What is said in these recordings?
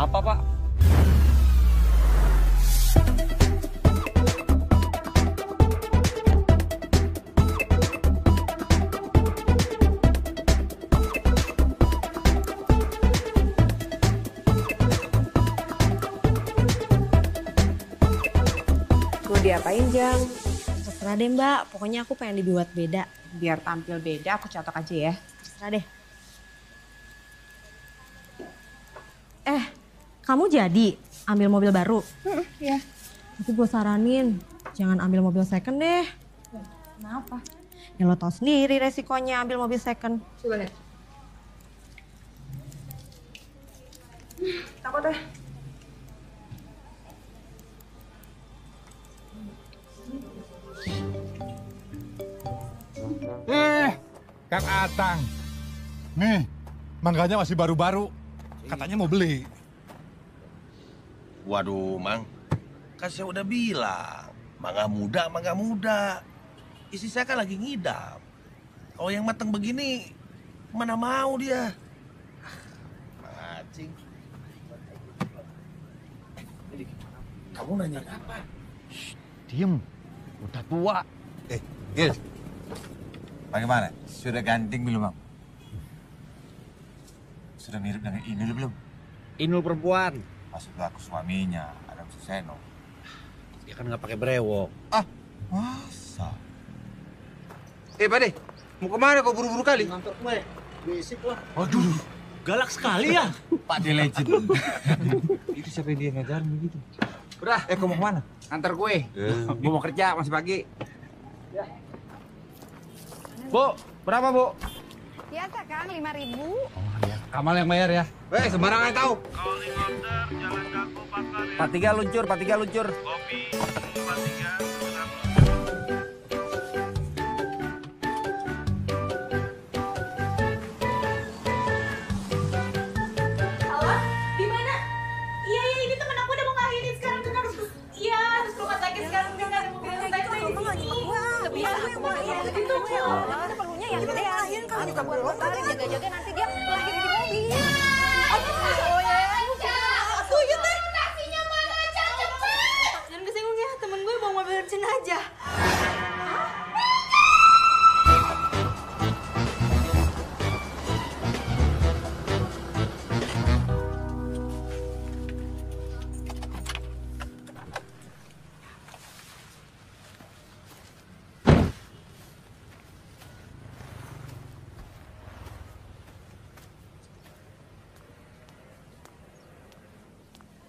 Apa, Pak? Mau diapain, Jang? Terserah deh mbak, pokoknya aku pengen dibuat beda. Biar tampil beda, aku catok aja ya. Terserah deh. Eh, kamu jadi ambil mobil baru? Iya. Tapi gue saranin, jangan ambil mobil second deh. Kenapa? Ya lo tau sendiri resikonya ambil mobil second. Coba lihat. Takut deh. Eh, Kang Atang. Nih, mangganya masih baru-baru. Katanya mau beli. Waduh, Mang. Kan saya udah bilang, mangga muda, mangga muda. Istri saya kan lagi ngidam. Kalau yang matang begini, mana mau dia? Macing. Kamu nanya apa? Diem, udah tua. Eh, Gil. Bagaimana? Sudah ganting belum, Bang? Sudah mirip dengan Inul belum? Inul perempuan. Maksud aku suaminya, Adam Suseno. Dia kan nggak pakai brewok. Ah, masa? Eh, Pak De, mau ke mana kau buru-buru kali? Ngantor gue. Berisik lah. Waduh, Galak sekali ya. Pak De Legend. Itu siapa yang dia ngajarin begitu? Udah, Eh, kau mau ke mana? antar gue. Gue mau kerja, masih pagi. Bu, berapa bu? Biasa kan, lima ribu. Kamal yang bayar ya. Eh, sembarangan tahu. Pak tiga luncur, Pak tiga luncur. Halo, aku iya, itu Kita perlunya yang gede ya. Kalau kita buat lomba jaga-jaga nanti dia lahir di mobil. Setuju teh. Nasinya mana aja cepet. Jangan kesinggung ya, temen gue bawa mobil jenazah.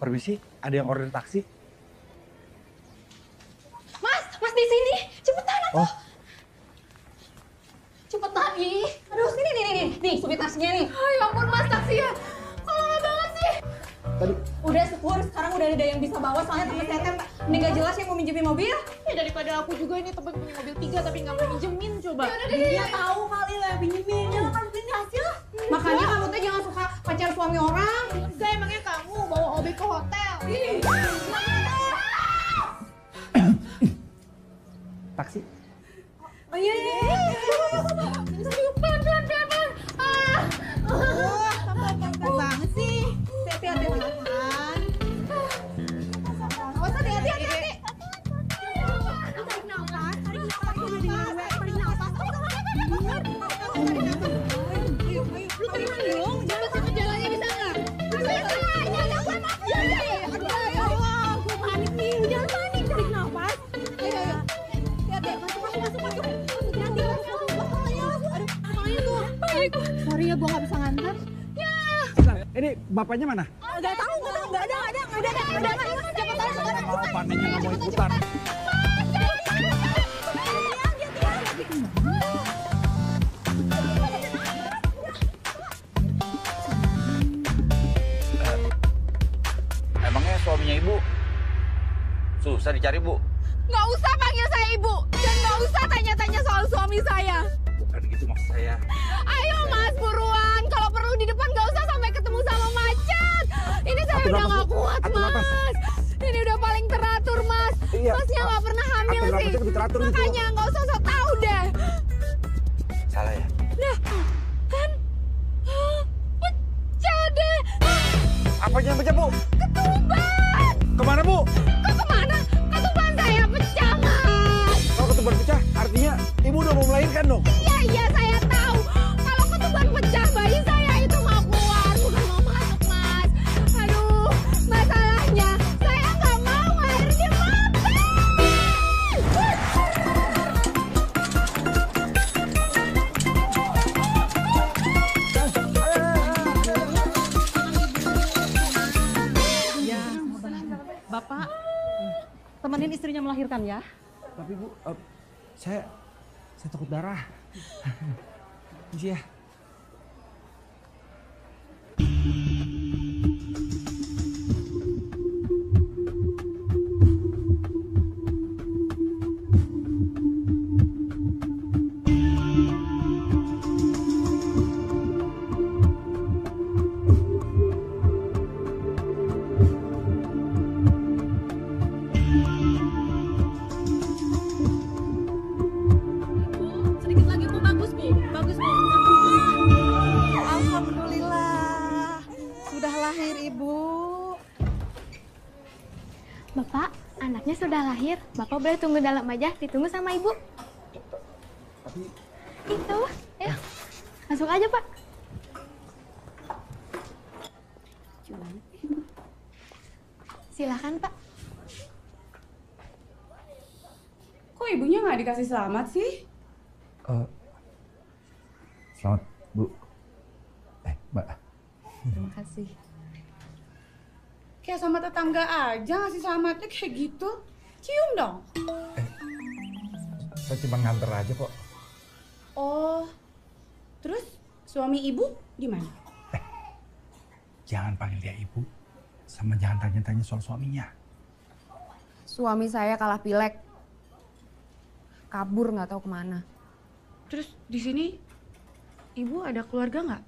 Permisi, ada yang order taksi? Mas, mas di sini. Cepetan atuh. Oh. Cepetan ih. Aduh, sini nih nih nih. Nih, supir taksinya nih. Ay, ampun Mas taksi ya. Kok lama banget sih? Tadi. Udah sepur, sekarang udah ada yang bisa bawa soalnya temen saya tem ini gak jelas yang mau minjemin mobil. Ya daripada aku juga ini temen punya mobil tiga tapi nggak mau minjemin coba. Ya udah deh. Dia tahu kali lah pinjemin. Ya kan hasil. Makanya kamu tuh jangan suka pacar suami orang. Saya emangnya OB ke hotel. Taksi? Oh iya iya bapaknya mana? Nggak tahu, nggak tahu, nggak ada, nggak ada, nggak ada, nggak ada. Cepetan, cepetan. Panennya nggak mau ikutan. Emangnya suaminya ibu susah dicari, Bu? Nggak usah panggil saya ibu dan nggak usah tanya-tanya soal suami saya. Sih. nafasnya lebih teratur gitu. Makanya nggak saya saya takut darah. Iya. Sedikit sudah lahir. Bapak boleh tunggu dalam aja, ditunggu sama ibu. Itu, ya. Masuk aja, Pak. Silakan, Pak. Kok ibunya nggak dikasih selamat sih? Selamat, Bu. Eh, Mbak. Terima kasih. Kayak sama tetangga aja ngasih selamatnya kayak gitu. Cium dong. Saya cuma nganter aja kok. Oh, terus suami ibu di mana? Jangan panggil dia ibu. Sama jangan tanya-tanya soal suaminya. Suami saya kalah pilek. Kabur nggak tahu ke mana. Terus di sini ibu ada keluarga nggak?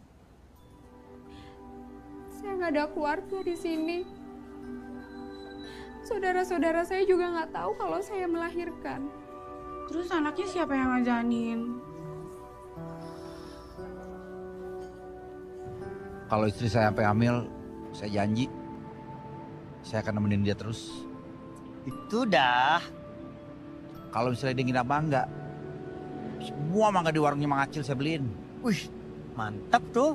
Saya nggak ada keluarga di sini. Saudara-saudara saya juga nggak tahu kalau saya melahirkan. Terus anaknya siapa yang ngajanin? Kalau istri saya sampai hamil, saya janji saya akan nemenin dia terus. Itu dah. Kalau misalnya dia nginap mangga, semua mangga di warungnya Mang Acil saya beliin. Wih, mantap tuh.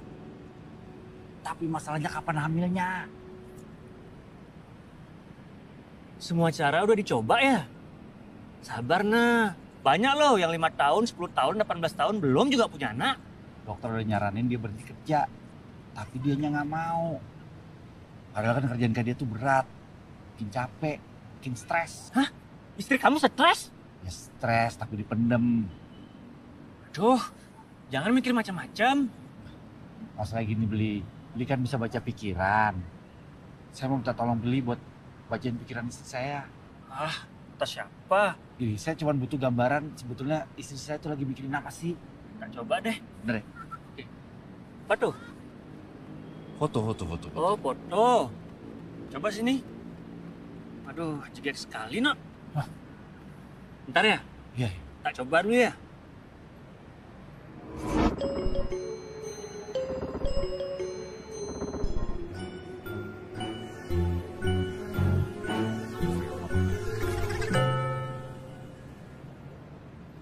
Tapi masalahnya kapan hamilnya? Semua cara udah dicoba ya? Sabar nah. Banyak loh yang lima tahun, 10 tahun, 18 tahun belum juga punya anak. Dokter udah nyaranin dia berhenti kerja, tapi dianya nggak mau. Padahal kan kerjaan kayak dia tuh berat, bikin capek, bikin stres. Istri kamu stres? Ya stres tapi dipendem. Aduh, jangan mikir macam-macam. Masalah gini beli, beli kan bisa baca pikiran. Saya mau minta tolong beli buat bacain pikiran istri saya. Ah, atas siapa? Jadi saya cuma butuh gambaran sebetulnya istri saya tuh lagi mikirin apa sih? Tak coba deh. Bener ya? Apa tuh? Foto, foto, foto. Oh, foto. Coba sini. Aduh, jegek sekali, nak. Bentar ya, Iya, tak coba dulu ya.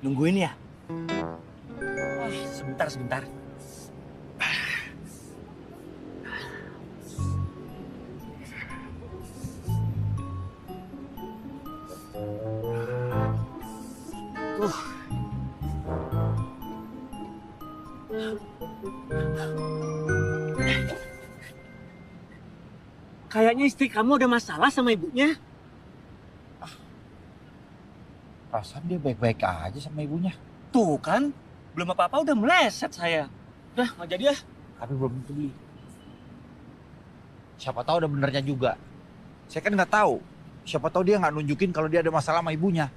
Nungguin ya? Oh, sebentar, sebentar. Kayaknya istri kamu ada masalah sama ibunya. Perasaan dia baik-baik aja sama ibunya. Tuh kan, belum apa-apa udah meleset saya. Udah, nggak jadi ya. Tapi belum tentu beli. Siapa tahu ada benernya juga. Saya kan nggak tahu. Siapa tahu dia nggak nunjukin kalau dia ada masalah sama ibunya.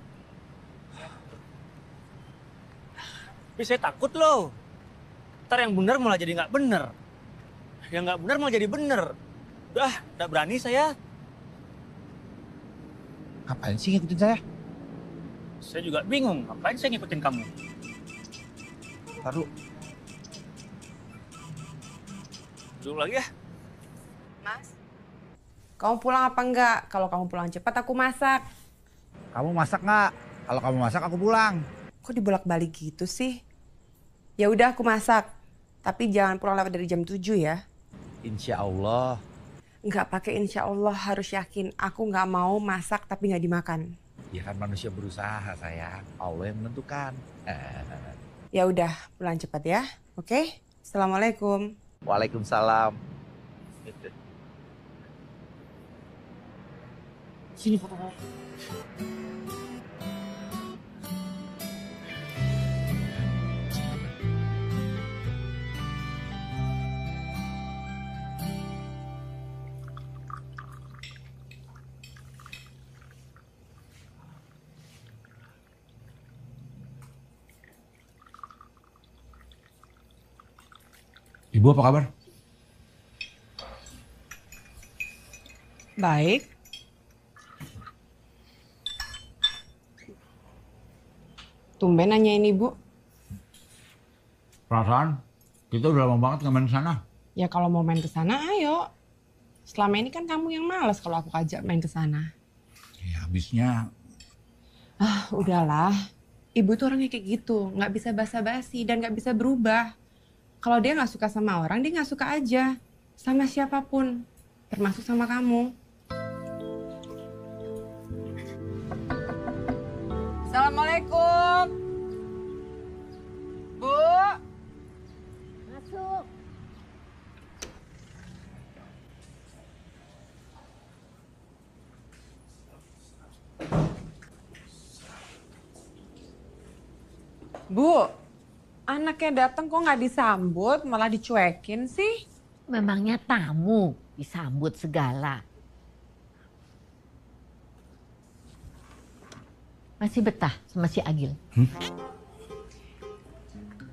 Tapi saya takut loh. Ntar yang bener malah jadi nggak bener. Yang nggak bener malah jadi bener. Udah, udah berani saya. Ngapain sih ngikutin saya? Saya juga bingung, ngapain saya ngikutin kamu? Taruh. Dulu lagi ya. Mas, Kamu pulang apa enggak? Kalau kamu pulang cepat aku masak. Kamu masak nggak? Kalau kamu masak aku pulang. Kok dibolak-balik gitu sih? Ya udah aku masak. Tapi jangan pulang lewat dari jam 7 ya. Insya Allah. Nggak pakai insya Allah harus yakin. Aku nggak mau masak tapi nggak dimakan. Ya kan manusia berusaha sayang. Allah yang menentukan. Ya udah pulang cepat ya. Oke? Assalamualaikum. Waalaikumsalam. Sini foto. Ibu apa kabar? Baik. Tumben nanyain ibu. Perasaan kita udah lama banget nggak main ke sana. Ya kalau mau main ke sana ayo. Selama ini kan kamu yang malas kalau aku ajak main ke sana. Ya habisnya Ah, udahlah. Ibu tuh orangnya kayak gitu, nggak bisa basa-basi dan nggak bisa berubah. Kalau dia nggak suka sama orang, dia nggak suka aja. Sama siapa pun, termasuk sama kamu. Assalamualaikum. Bu. Masuk. Bu, anaknya datang kok nggak disambut, malah dicuekin sih. Memangnya tamu disambut segala. Masih betah sama si Agil?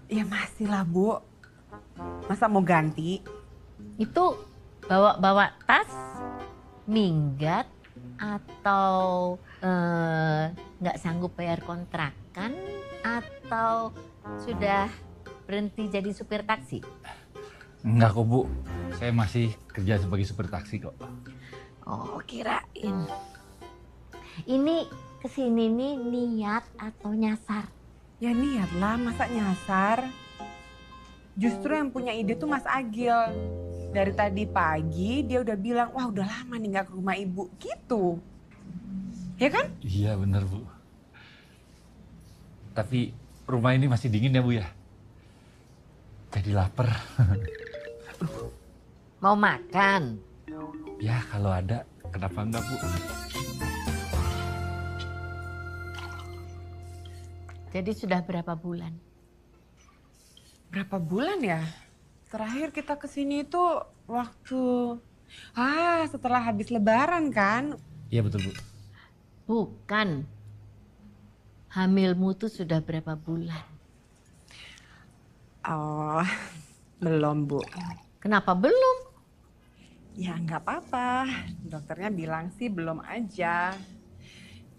Ya masih lah, Bu. Masa mau ganti? Itu bawa-bawa tas, minggat, atau eh, nggak sanggup bayar kontrakan, atau sudah berhenti jadi supir taksi? enggak kok bu. Saya masih kerja sebagai supir taksi kok. Oh, kirain. Ini ke sini nih niat atau nyasar? Ya niat lah, masa nyasar? Justru yang punya ide tuh Mas Agil. Dari tadi pagi dia udah bilang, wah udah lama nih gak ke rumah ibu. Gitu. Ya kan? Iya bener bu. Tapi rumah ini masih dingin ya bu ya. Jadi lapar. Mau makan? ya kalau ada kenapa enggak bu? Jadi sudah berapa bulan? Berapa bulan ya? Terakhir kita ke sini itu waktu... Ah, setelah habis lebaran kan? Iya betul bu. Bukan. Hamilmu tuh sudah berapa bulan? Oh, belum bu. Kenapa belum? Ya nggak apa-apa. Dokternya bilang sih belum aja.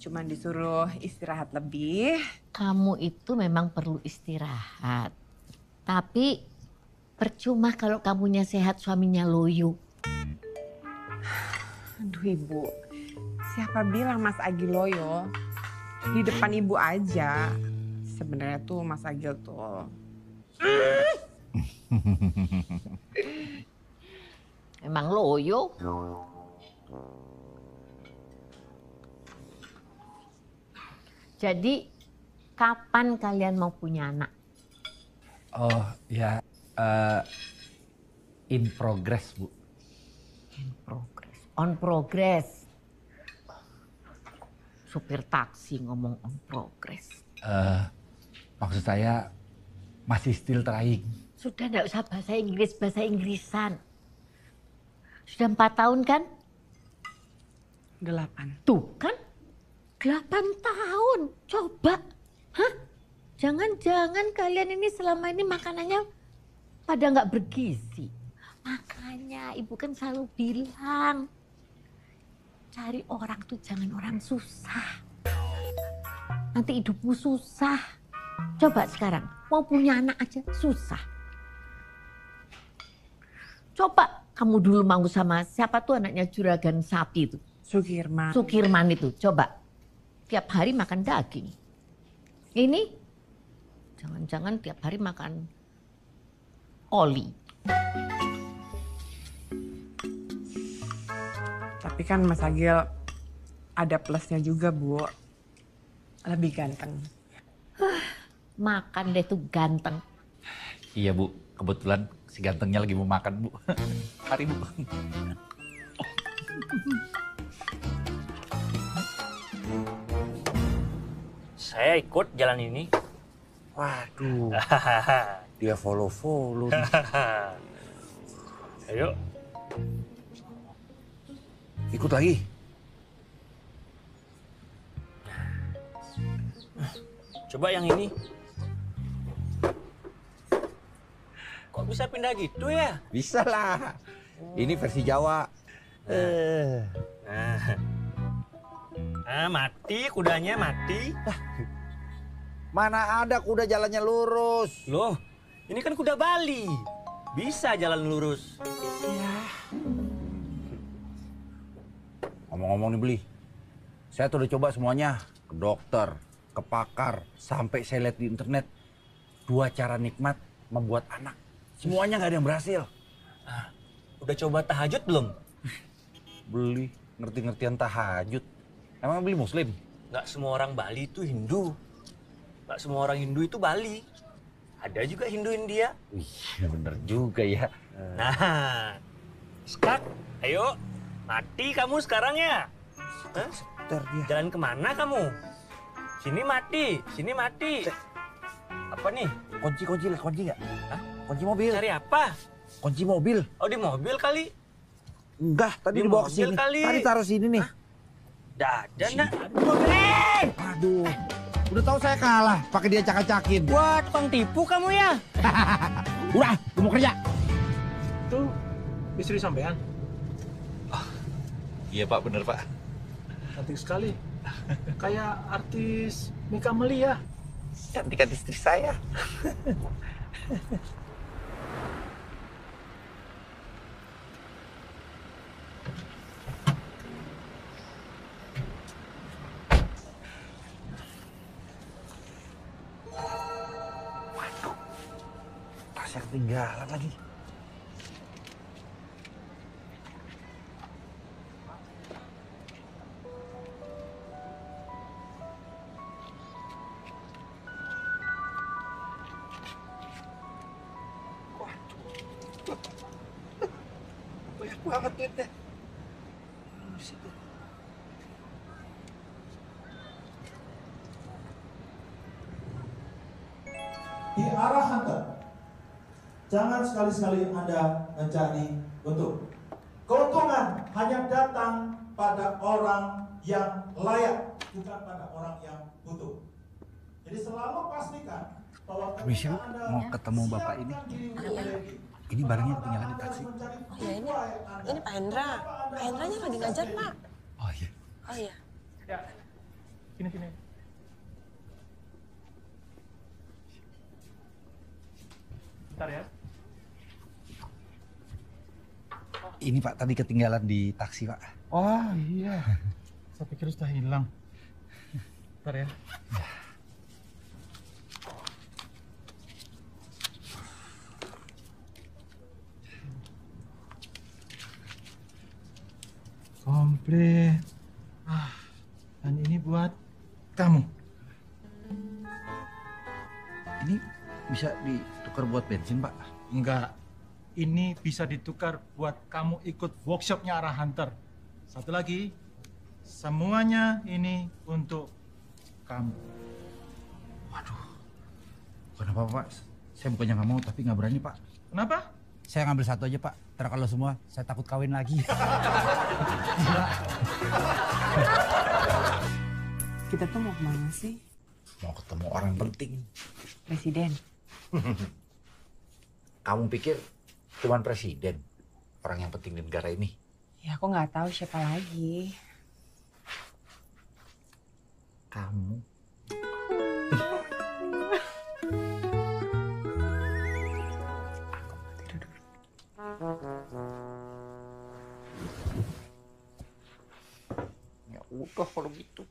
Cuman disuruh istirahat lebih. Kamu itu memang perlu istirahat. Tapi percuma kalau kamunya sehat suaminya loyo. Aduh ibu, siapa bilang Mas Agil loyo? Di depan ibu aja. Sebenarnya tuh Mas Agil tuh Emang loyo? Jadi kapan kalian mau punya anak? Oh ya eh, in progress bu. In progress. On progress. Supir taksi ngomong on progress. Eh, maksud saya masih still trying. Sudah tidak usah bahasa Inggris, bahasa Inggrisan. Sudah empat tahun kan? delapan. Tuh kan? Delapan tahun. Coba. Hah? Jangan-jangan kalian ini selama ini makanannya pada nggak bergizi. Makanya ibu kan selalu bilang. Cari orang tuh jangan orang susah. Nanti hidupmu susah. Coba sekarang mau punya anak aja susah. Coba kamu dulu mau sama siapa tuh anaknya juragan sapi itu? Sukirman. Sukirman itu. Coba. Tiap hari makan daging. Ini jangan-jangan tiap hari makan oli. Tapi kan Mas Agil ada plusnya juga, Bu. Lebih ganteng. Makan deh tuh ganteng. Iya bu, kebetulan si gantengnya lagi mau makan bu. Mari bu. Saya ikut jalan ini. Waduh, dia follow-follow. Ayo. Ikut lagi. Coba yang ini. Kok bisa pindah gitu ya? Bisa lah. Ini versi Jawa. Eh. Nah. Ah, mati kudanya mati. Mana ada kuda jalannya lurus? Loh, ini kan kuda Bali. Bisa jalan lurus. Ngomong-ngomong nih beli. Saya tuh udah coba semuanya. Ke dokter, ke pakar, sampai saya lihat di internet. Dua cara nikmat membuat anak. Semuanya nggak ada yang berhasil. Udah coba tahajud belum? Beli, ngerti-ngertian tahajud. Emang beli muslim? Nggak semua orang Bali itu Hindu. Nggak semua orang Hindu itu Bali. Ada juga Hindu India. Wih, bener juga ya. Nah, Skak, ayo. Mati kamu sekarang ya. Hah? Ntar dia. Jalan ke mana kamu? Sini mati, sini mati. Apa nih? Kunci-kunci lah, kunci nggak? Hah? Kunci mobil. Cari apa? Kunci mobil. Oh di mobil kali? Enggak, tadi Di dibawa ke sini. kali. Tadi taruh sini nih. Dadan nak. Aduh, udah tahu saya kalah, pakai dia cakak-cakin. Wah, tukang tipu kamu ya? Udah, gue mau kerja. Tuh, istri sampean. Iya pak, bener pak. Cantik sekali. Kayak artis Mika Melia. Cantik kan istri saya. Waduh, tasnya ketinggalan lagi. Banget duitnya. Di arah Anda. Jangan sekali-sekali Anda mencari untung. Keuntungan hanya datang pada orang yang layak, bukan pada orang yang butuh. Jadi selalu pastikan bahwa Anda mau ketemu Bapak ini. Ini barangnya ketinggalan di taksi. Ya ini, ini Pak Hendra. Pak Hendranya lagi ngajar Pak. Oh iya. Oh iya. Ya, sini sini. Bentar ya. Ini Pak tadi ketinggalan di taksi Pak. Oh iya. Saya pikir sudah hilang. Bentar ya. Komplit. Ah, dan ini buat kamu. Ini bisa ditukar buat bensin Pak? Enggak. Ini bisa ditukar buat kamu ikut workshopnya arah Hunter. Satu lagi, semuanya ini untuk kamu. Kenapa Pak? Saya bukannya nggak mau tapi nggak berani Pak. Kenapa? Saya ngambil satu aja Pak. Ntar kalau semua saya takut kawin lagi. Kita tuh mau ke mana sih? mau ketemu orang penting. Presiden. Kamu pikir cuman presiden orang yang penting di negara ini? Ya aku nggak tahu siapa lagi. Kamu. Ya udah kalau gitu.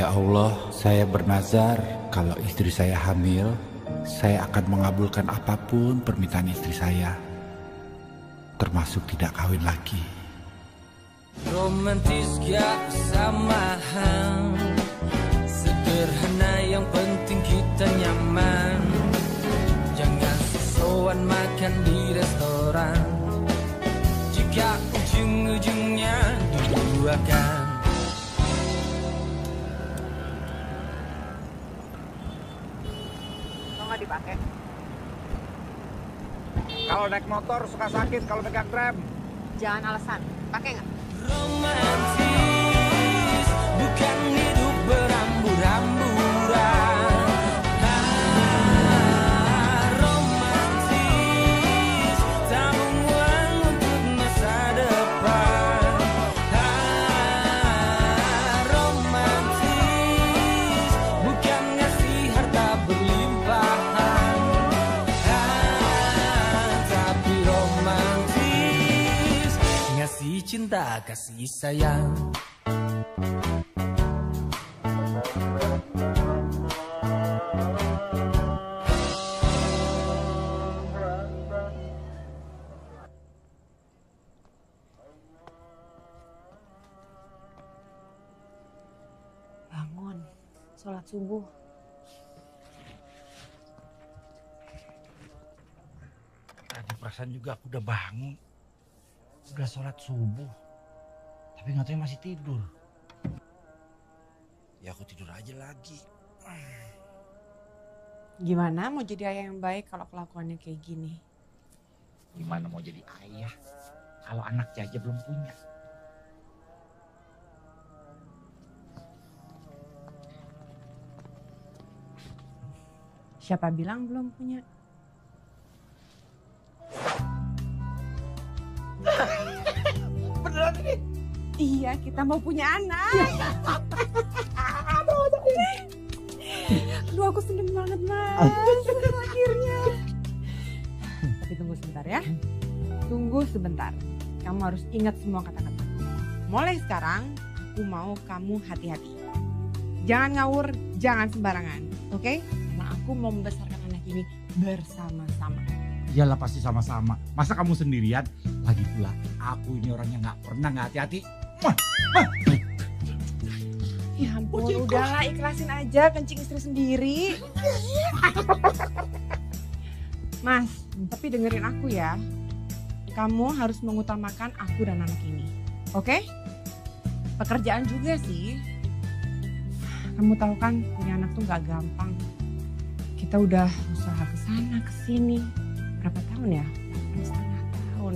Ya Allah, saya bernazar. Kalau istri saya hamil, saya akan mengabulkan apa pun permintaan istri saya, termasuk tidak kawin lagi. Romantis gak samahan Sederhana yang penting kita nyaman. Jangan sesuan makan di restoran. Jika ujung-ujungnya diduakan Kalau naik motor suka sakit kalau pegang rem. Jangan alasan. Pakai nggak? Romantis bukan kasih sayang Bangun. Sholat subuh. Tadi perasaan juga aku udah bangun. Udah sholat subuh. Tapi nggak tahu masih tidur. Ya aku tidur aja lagi. Gimana mau jadi ayah yang baik kalau kelakuannya kayak gini? Gimana mau jadi ayah kalau anak aja belum punya? Siapa bilang belum punya? Beneran ini? Iya, kita mau punya anak. Aduh, aku seneng banget, Mas. Akhirnya. Tapi tunggu sebentar ya. Tunggu sebentar. Kamu harus ingat semua kata-kata. Mulai sekarang, aku mau kamu hati-hati. Jangan ngawur, jangan sembarangan. Oke? Karena aku mau membesarkan anak ini bersama-sama. Iyalah pasti sama-sama. Masa kamu sendirian? Lagi pula aku ini orangnya nggak pernah nggak hati-hati. Ya ampun, udahlah ikhlasin aja kencing istri sendiri. Mas, tapi dengerin aku ya. Kamu harus mengutamakan aku dan anak ini. Oke? Pekerjaan juga sih. Kamu tahu kan punya anak tuh gak gampang. Kita udah usaha ke sana ke sini. Berapa tahun ya? Setengah tahun.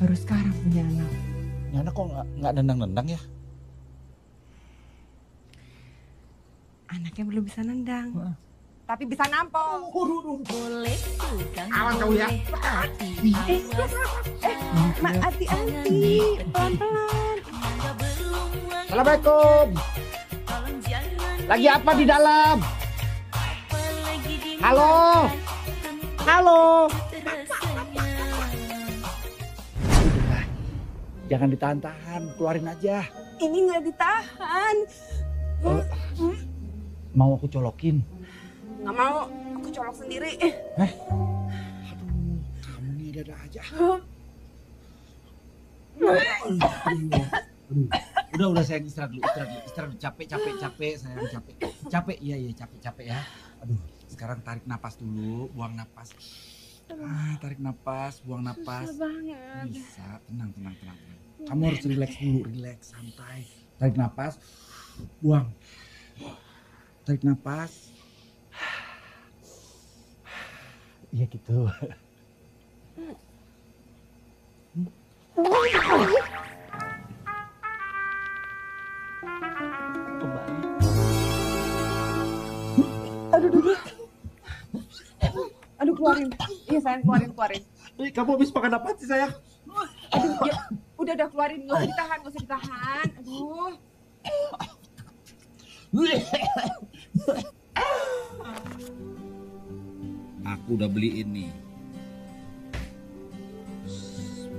Baru sekarang punya anak. Ini anak kok nggak nggak nendang-nendang ya? Anaknya belum bisa nendang. Tapi bisa nampol. Boleh Awas kau ya. Eh, eh, Mak hati-hati. Pelan-pelan. Assalamualaikum. Lagi apa di dalam? Halo. Halo. Jangan ditahan-tahan, keluarin aja. Ini nggak ditahan. Mau aku colokin? Nggak mau. Aku colok sendiri. Kamu ini ada-ada aja. Udah, udah sayang istirahat dulu, istirahat dulu, istirahat dulu. Capek, capek, capek, sayang capek. Capek, iya, iya, capek, capek ya. Aduh, sekarang tarik napas dulu, buang napas. Ah, tarik napas, buang napas. Susah banget. Bisa, tenang, tenang, tenang. tenang. Kamu harus relax dulu, relax, santai. Tarik napas, buang. Tarik napas. Iya gitu. Kembali. aduh. Aduh keluarin. Iya sayang keluarin keluarin. Kamu habis makan apa sih sayang? Aduh ya, udah udah keluarin nggak usah ditahan nggak usah ditahan. Aduh. Aku udah beli ini.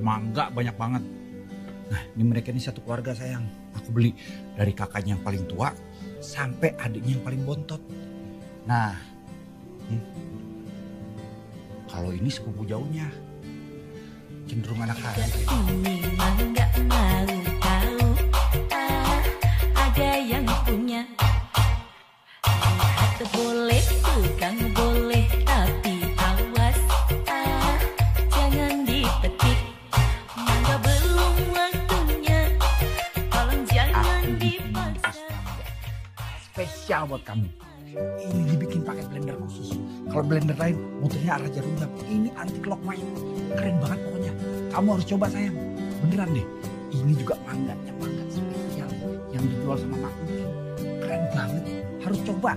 Mangga banyak banget. Nah, ini mereka ini satu keluarga sayang. Aku beli dari kakaknya yang paling tua sampai adiknya yang paling bontot. Nah, hmm, kalau ini sepupu jauhnya. Cenderung anak tahu ah, ada yang punya. Lihat boleh tukang boleh tapi awas ah, jangan dipetik. Mangga belum waktunya tolong jangan dipaksa. spesial buat kamu. Ini dibikin pakai blender khusus. Kalau blender lain muternya arah jarum jam. Ini anti clockwise. Keren banget pokoknya. Kamu harus coba sayang. Beneran deh. Ini juga mangganya mangga spesial yang dijual sama Mak. Keren banget. Harus coba.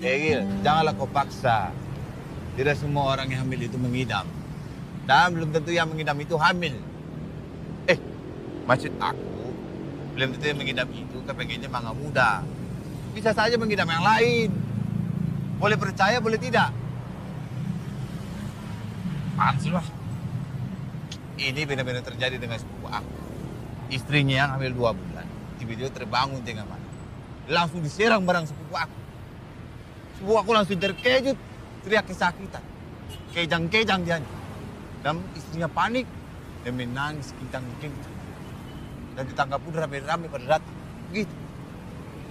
Egil, janganlah kau paksa. Tidak semua orang yang hamil itu mengidam. Dan belum tentu yang mengidam itu hamil. Maksud aku, belum tentu yang mengidam itu kepengennya mangga muda. Bisa saja mengidam yang lain. Boleh percaya, boleh tidak. Apaan sih lo? Ini benar-benar terjadi dengan sepupu aku. Istrinya yang hamil dua bulan, tiba-tiba terbangun tengah malam. Langsung diserang barang sepupu aku. Sepupu aku langsung terkejut, teriak kesakitan. Kejang-kejang dia. Dan istrinya panik dan menangis kencang-kencang. Dan ditangkap pun rame-rame pada datang. Begitu.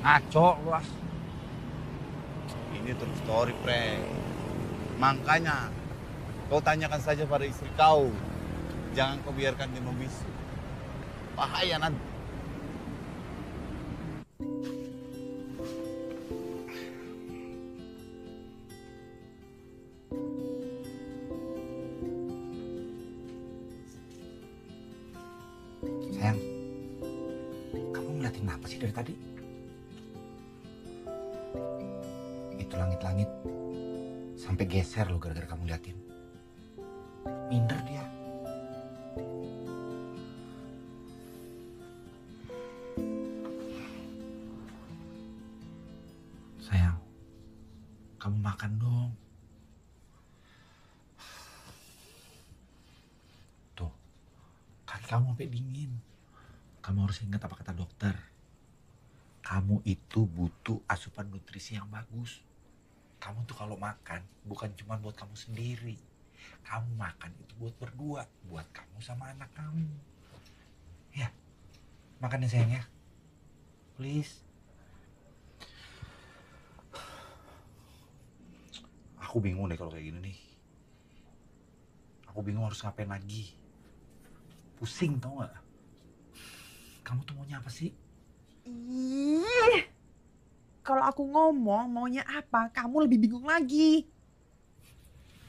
Ngaco lu ah. Ini terus story, Pre. Makanya, kau tanyakan saja pada istri kau. Jangan kau biarkan dia membisu. Bahaya nanti. Dari tadi? Itu langit-langit sampai geser loh gara-gara kamu liatin. Minder dia. Sayang, kamu makan dong. Tuh, kaki kamu sampai dingin. Kamu harus ingat apa kata dokter. Itu butuh asupan nutrisi yang bagus. Kamu tuh kalau makan bukan cuma buat kamu sendiri. Kamu makan itu buat berdua, buat kamu sama anak kamu. Ya, makan ya sayang ya. Please. Aku bingung deh kalau kayak gini nih. Aku bingung harus ngapain lagi. Pusing tau gak? Kamu tuh maunya apa sih? Ih, kalau aku ngomong maunya apa, kamu lebih bingung lagi.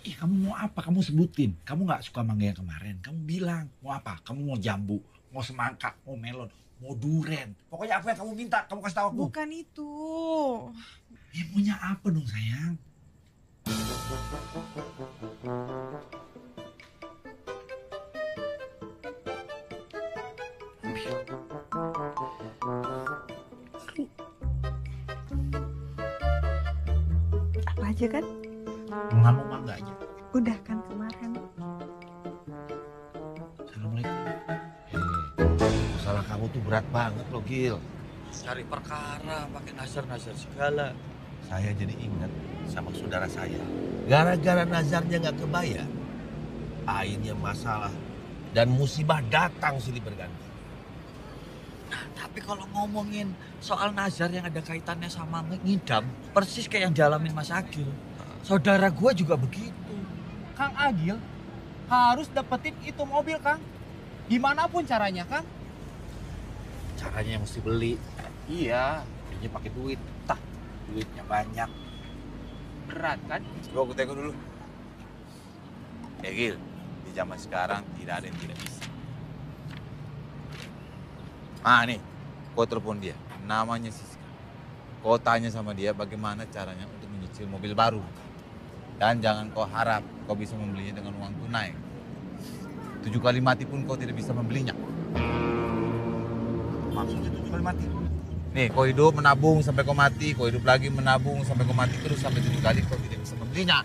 Ih, kamu mau apa? Kamu sebutin. Kamu nggak suka mangga yang kemarin. Kamu bilang mau apa? Kamu mau jambu, mau semangka, mau melon, mau duren. Pokoknya apa yang kamu minta, kamu kasih tahu aku. Bukan itu. Ya maunya apa dong sayang? Apa aja kan? Nggak mau mangga aja. Udah kan kemarin. Assalamualaikum. Eh, masalah kamu tuh berat banget loh Gil. Cari perkara, pakai nazar-nazar segala. Saya jadi ingat sama saudara saya. Gara-gara nazarnya nggak kebayar, akhirnya masalah dan musibah datang silih berganti. Nah, tapi kalau ngomongin soal nazar yang ada kaitannya sama ngidam, persis kayak yang dialamin Mas Agil. Saudara gua juga begitu. Kang Agil harus dapetin itu mobil, Kang. Gimana pun caranya, Kang. Caranya mesti beli. Iya, belinya pakai duit. Tah, duitnya banyak. Berat kan? Coba aku tengok dulu. Ya Gil, di zaman sekarang tidak ada yang tidak bisa. Ah nih, kau telepon dia. Namanya Siska. Kau tanya sama dia bagaimana caranya untuk menyicil mobil baru. Dan jangan kau harap kau bisa membelinya dengan uang tunai. Tujuh kali mati pun kau tidak bisa membelinya. Maksudnya tujuh kali mati? Nih, kau hidup menabung sampai kau mati, kau hidup lagi menabung sampai kau mati terus sampai tujuh kali kau tidak bisa membelinya.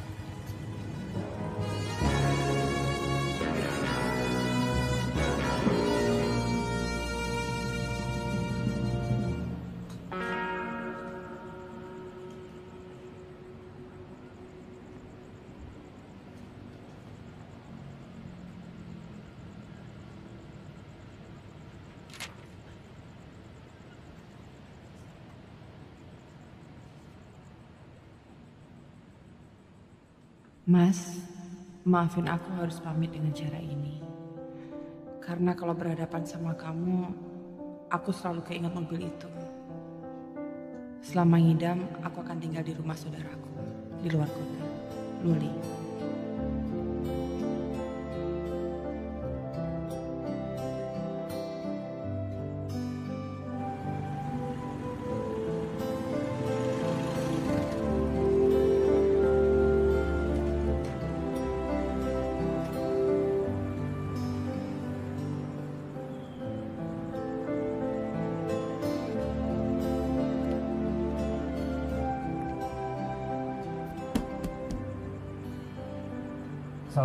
Mas, maafin aku harus pamit dengan cara ini. Karena kalau berhadapan sama kamu, aku selalu keinget mobil itu. Selama ngidam, aku akan tinggal di rumah saudaraku, di luar kota. Luli.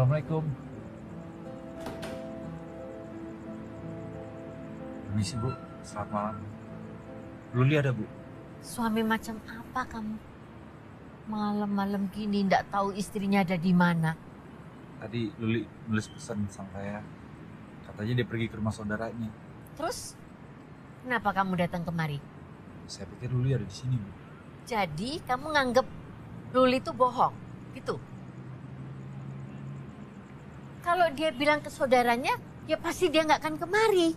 Assalamualaikum. Permisi Bu, selamat malam. Luli ada Bu? Suami macam apa kamu? Malam-malam gini ndak tahu istrinya ada di mana. Tadi Luli nulis pesan sama saya. Katanya dia pergi ke rumah saudaranya. Terus kenapa kamu datang kemari? Saya pikir Luli ada di sini Bu. Jadi kamu nganggep Luli itu bohong, gitu? Kalau dia bilang ke saudaranya, ya pasti dia nggak akan kemari.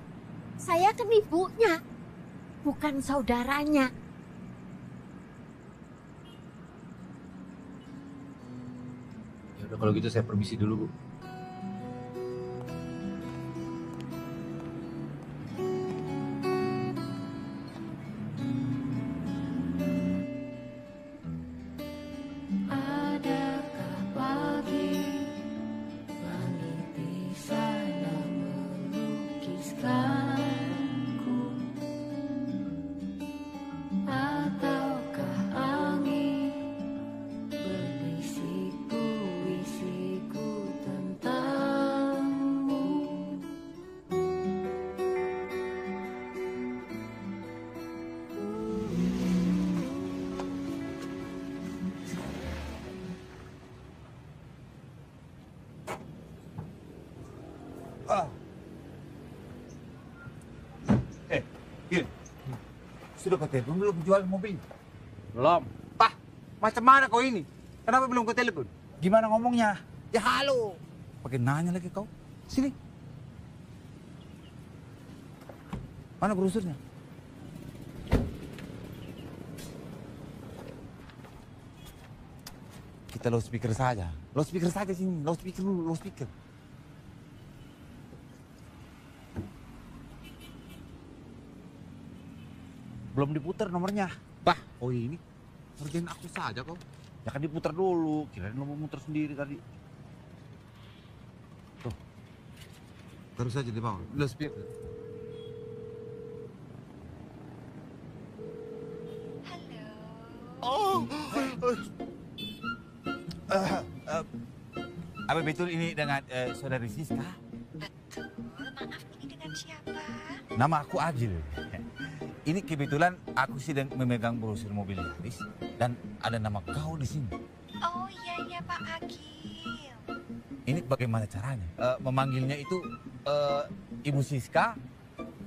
Saya kan ibunya, bukan saudaranya. Ya udah kalau gitu saya permisi dulu Bu. Telepon belum jual mobil? Belum. Pah, macam mana kau ini? Kenapa belum kau telepon? Gimana ngomongnya? Ya halo. Pakai nanya lagi kau. Sini. Mana brosurnya? Kita loudspeaker saja. Loudspeaker saja sini. Loudspeaker dulu, loudspeaker. Belum diputar nomornya. Bah, oh ini. Ngerjain aku saja kau. Ya kan diputar dulu. Kirain lo mau muter sendiri tadi. Tuh. Terus saja di bawah. Loudspeaker. Oh. Eh, eh, apa betul ini dengan eh, saudari Siska? Maaf, ini dengan siapa? Nama aku Agil. Ini kebetulan aku sedang memegang brosur mobil Yaris dan ada nama kau di sini. Oh iya iya Pak Agil. Ini bagaimana caranya? Eh, memanggilnya itu eh, Ibu Siska,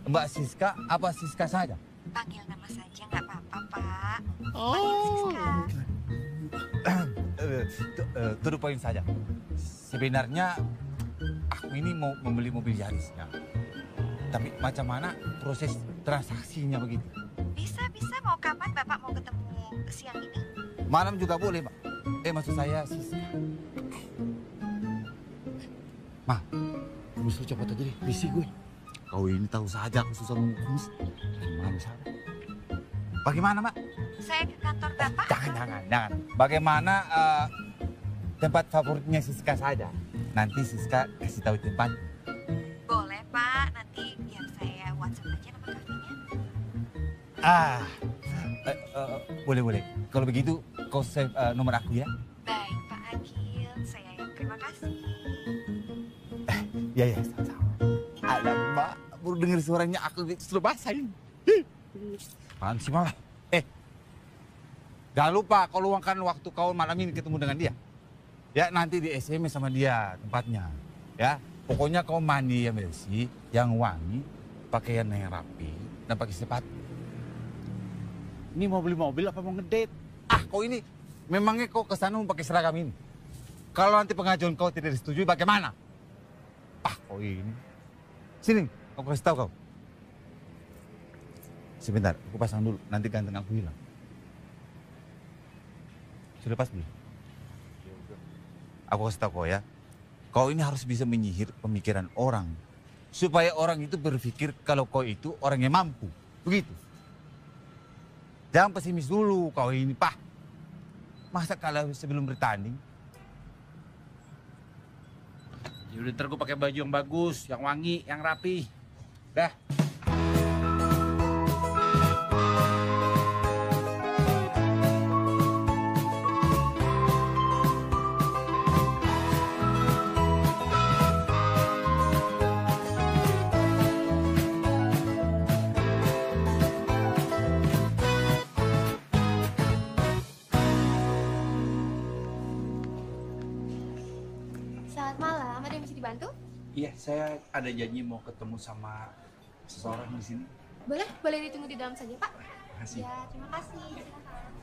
Mbak Siska, apa Siska saja? Panggil nama saja nggak apa-apa Pak. Oh. Panggil Siska. Eh, tu- eh, to the point saja. Sebenarnya aku ini mau membeli mobil Yaris. Nah, tapi macam mana proses transaksinya begitu? Bisa bisa mau kapan Bapak mau ketemu siang ini? Malam juga boleh, Mbak. Eh, maksud saya Siska. Ma, kamu suruh cepat aja deh, busy gue. kau ini tahu saja aku susah mengemis. Gimana Sarah? Bagaimana, Mak? Saya ke kantor Bapak. Jangan, jangan, jangan. Bagaimana eh, tempat favoritnya Siska saja? Nanti Siska kasih tahu tempat. Ah, eh, eh, boleh boleh. Kalau begitu kau save eh, nomor aku ya. Baik Pak Agil, saya yang terima kasih. Ya ya, sama-sama. Alamak, baru dengar suaranya aku sudah basah ini. Apaan sih malah? Eh, jangan lupa kau luangkan waktu kau malam ini ketemu dengan dia. Ya nanti di SMS sama dia tempatnya. Ya, pokoknya kau mandi yang bersih, yang wangi, pakaian yang rapi, dan pakai sepatu. Ini mau beli mobil apa mau ngedate? Ah, kau ini memangnya kau ke sana mau pakai seragam ini? Kalau nanti pengajuan kau tidak disetujui, bagaimana? Ah, kau ini. Sini, aku kasih tahu kau. Sebentar, aku pasang dulu. Nanti ganteng aku hilang. Sudah pas belum? Aku kasih tahu kau ya. Kau ini harus bisa menyihir pemikiran orang. Supaya orang itu berpikir kalau kau itu orang yang mampu. Begitu. Jangan pesimis dulu kau ini, Pak. Masa kalau sebelum bertanding, Ya ntar gue pakai baju yang bagus, yang wangi, yang rapi. Dah. Saya ada janji mau ketemu sama seseorang di sini. Boleh, boleh ditunggu di dalam saja, Pak. Makasih. Ya, terima kasih. Silakan.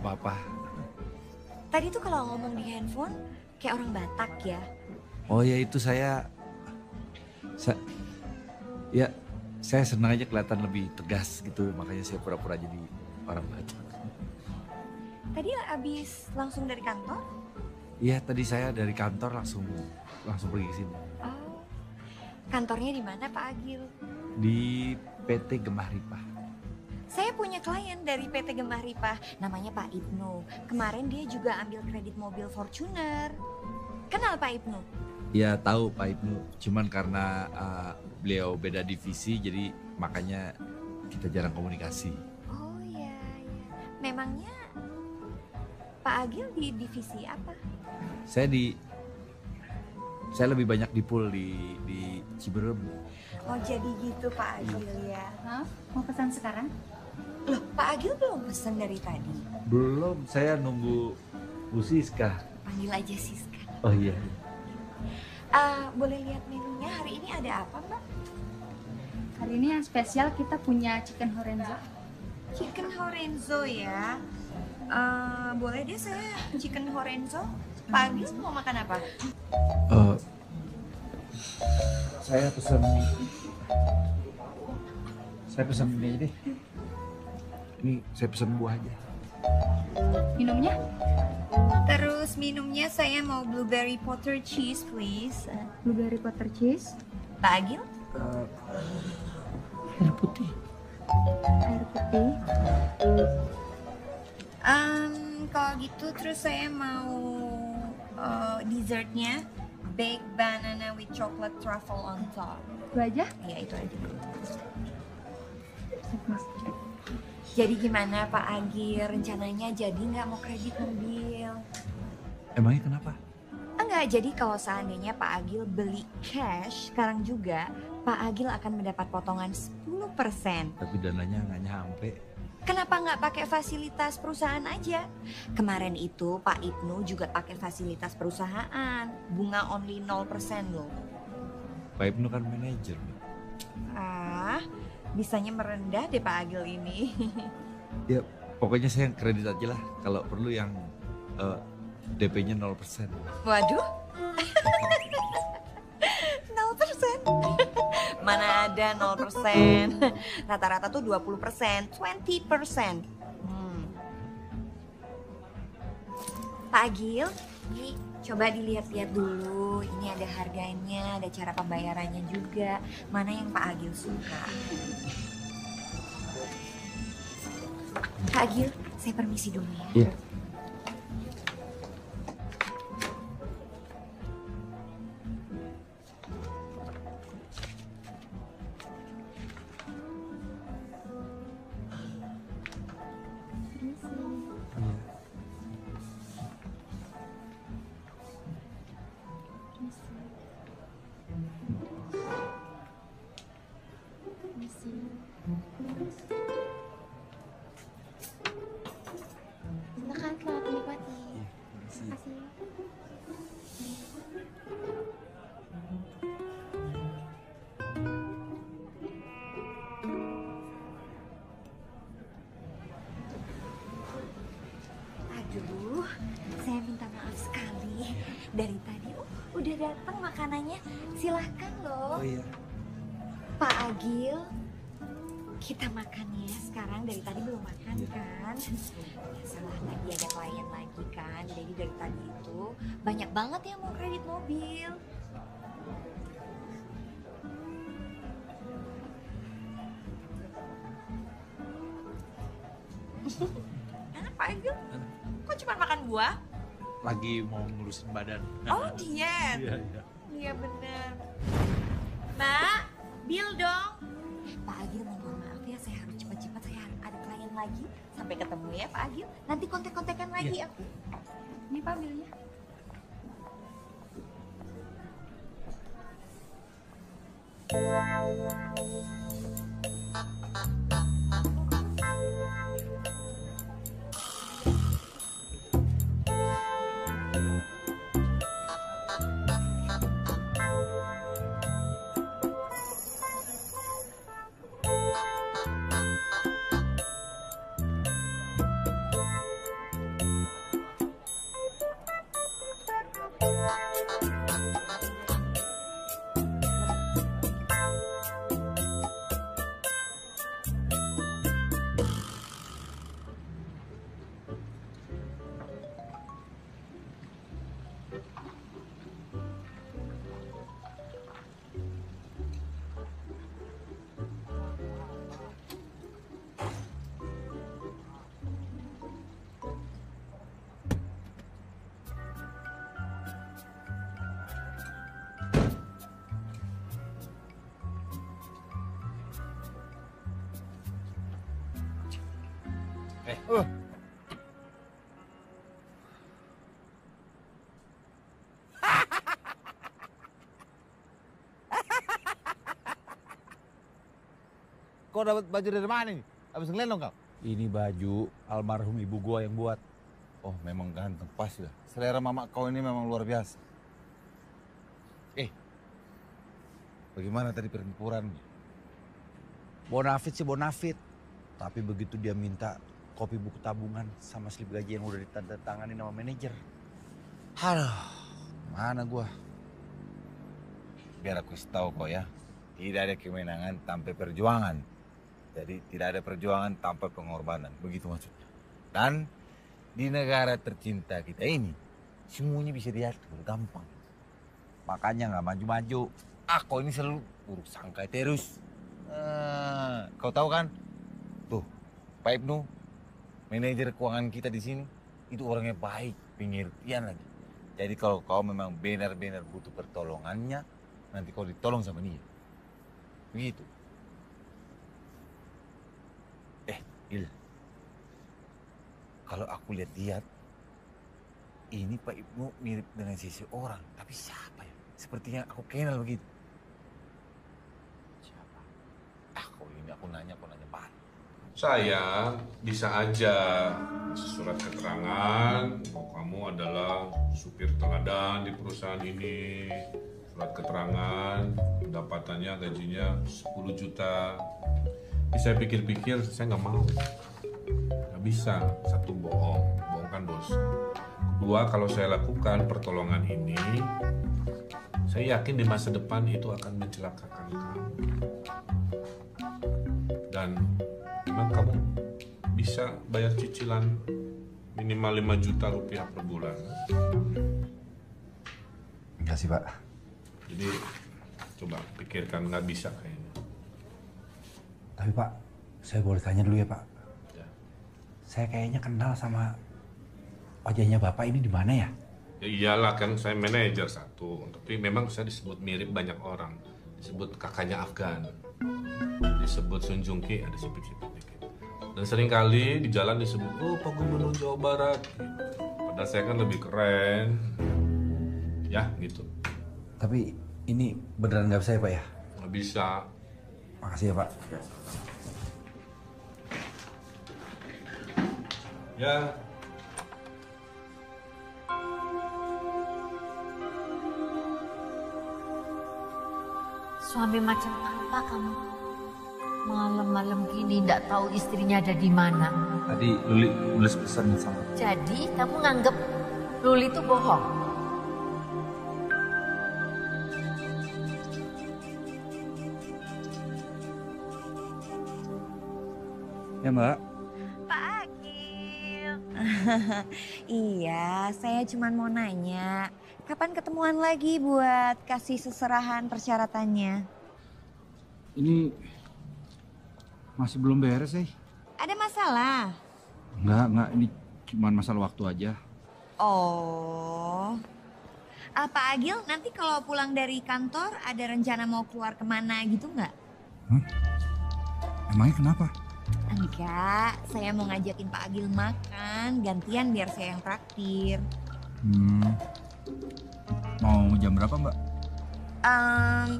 Nggak apa-apa. Tadi tuh kalau ngomong di handphone kayak orang Batak ya. Oh ya itu saya, sa- ya saya senang aja kelihatan lebih tegas gitu, makanya saya pura-pura jadi orang Batak. Tadi abis langsung dari kantor? Iya tadi saya dari kantor langsung langsung pergi ke sini Oh, kantornya di mana Pak Agil? di PT Gemah Ripah. Saya punya klien dari PT Gemah Ripah, namanya Pak Ibnu. Kemarin dia juga ambil kredit mobil Fortuner. Kenal Pak Ibnu? Ya tahu Pak Ibnu, cuman karena uh, beliau beda divisi jadi makanya kita jarang komunikasi. Oh iya, iya. Memangnya Pak Agil di divisi apa? Saya di saya lebih banyak di pool di di Ciberem. Oh jadi gitu Pak Agil ya. Maaf, mau pesan sekarang? Loh Pak Agil belum pesan dari tadi. Belum, saya nunggu Bu Siska. Panggil aja Siska. Oh iya. Ah, boleh lihat menunya hari ini ada apa Mbak? Hari ini yang spesial kita punya chicken horenzo. Chicken Horenzo ya. Eh, boleh deh saya chicken Horenzo. Pak Agil mau makan apa? Eh, saya pesan saya pesan ini deh. Ini saya pesan buah aja. Minumnya? Terus minumnya saya mau blueberry potter cheese please. Blueberry butter cheese, Pak Agil? Eh, air putih. air putih. Em, kalau gitu terus saya mau eh, dessertnya baked banana with chocolate truffle on top. Itu aja? Iya itu aja. Jadi gimana Pak Agil? Rencananya jadi nggak mau kredit mobil? Emangnya kenapa? Enggak, Iya, jadi kalau seandainya Pak Agil beli cash sekarang juga, Pak Agil akan mendapat potongan 10%. Tapi dananya nggak nyampe. Kenapa nggak pakai fasilitas perusahaan aja? Kemarin itu Pak Ibnu juga pakai fasilitas perusahaan, bunga only 0% loh. Pak Ibnu kan manajer. Ah, bisanya merendah deh Pak Agil ini. Ya pokoknya saya kredit aja lah. Kalau perlu yang eh, DP-nya 0%. Waduh. 0%. Mana ada 0%. Rata-rata tuh 20%, 20%. Hmm. Pak Agil, coba dilihat-lihat dulu. Ini ada harganya, ada cara pembayarannya juga. Mana yang Pak Agil suka. Pak Agil, saya permisi dulu ya. Iya. Biasalah lagi ada klien lagi kan. Jadi dari tadi itu banyak banget yang mau kredit mobil. Enak Pak Agil? Kok cuma makan buah? Lagi mau ngurusin badan. Oh diet. Iya, iya. Iya bener. Mbak, bill dong. Pak Agil mohon maaf ya, saya harus cepat-cepat, saya harus ada klien lagi. Sampai ketemu ya Pak Agil. Nanti kontek-kontekan lagi Iya. aku. Ini Pak billnya. Eh. Kau dapat baju dari mana nih? Habis ngelendong kau? Ini baju almarhum ibu gua yang buat. Oh, memang ganteng, pas lah. Selera mama kau ini memang luar biasa. Eh, bagaimana tadi pertempuran? Bonafit sih bonafit. Tapi begitu dia minta kopi buku tabungan sama slip gaji yang udah ditandatangani sama manajer. Aduh, mana gua? Biar aku kasih tahu kau ya, tidak ada kemenangan tanpa perjuangan. Jadi tidak ada perjuangan tanpa pengorbanan, begitu maksudnya. Dan di negara tercinta kita ini, semuanya bisa diatur, gampang. Makanya nggak maju-maju. Aku ini selalu buruk sangka terus. Ah, kau tahu kan? Tuh, Pak Ibnu, manajer keuangan kita di sini, itu orangnya baik, pengertian lagi. Jadi kalau kau memang benar-benar butuh pertolongannya, nanti kau ditolong sama dia. Begitu. Eh, Il. Kalau aku lihat-lihat, Ini Pak Ibnu mirip dengan seseorang, tapi siapa ya? Sepertinya aku kenal begitu. Siapa? Ah, kok ini aku nanya, aku nanya Pak. Saya bisa aja surat keterangan bahwa kamu adalah supir teladan di perusahaan ini. Surat keterangan, pendapatannya gajinya 10 juta. Saya pikir-pikir saya nggak mau. Nggak bisa. Satu bohong, bohong kan dosa. Kedua, kalau saya lakukan pertolongan ini, saya yakin di masa depan itu akan mencelakakan kamu. Dan memang kamu bisa bayar cicilan minimal 5 juta rupiah per bulan. Enggak sih pak. Jadi coba pikirkan nggak bisa kayaknya. Tapi pak, saya boleh tanya dulu ya pak. Saya kayaknya kenal sama wajahnya bapak ini di mana ya? Ya iyalah kan saya manajer satu, tapi memang saya disebut mirip banyak orang. Disebut kakaknya Afgan, disebut Sun Jungki, ada sipit-sipit dikit. Dan sering kali di jalan disebut, oh Pak Gubernur Jawa Barat. Gitu. Padahal saya kan lebih keren. Ya gitu. Tapi ini beneran nggak bisa ya pak ya? Nggak bisa. Makasih ya pak. Ya, Suami macam apa kamu? Malam-malam gini ndak tahu istrinya ada di mana. Tadi Luli nulis pesan sama. Jadi kamu nganggep Luli itu bohong? Ya mbak. Pak Agil. iya, saya cuma mau nanya, kapan ketemuan lagi buat kasih seserahan persyaratannya? Ini masih belum beres sih. Ada masalah? Enggak, enggak. Ini cuma masalah waktu aja. Oh. Ah, Pak Agil, nanti kalau pulang dari kantor ada rencana mau keluar ke mana gitu nggak? Emangnya kenapa? Enggak, saya mau ngajakin Pak Agil makan, gantian biar saya yang traktir. Hmm. Mau jam berapa mbak? Em,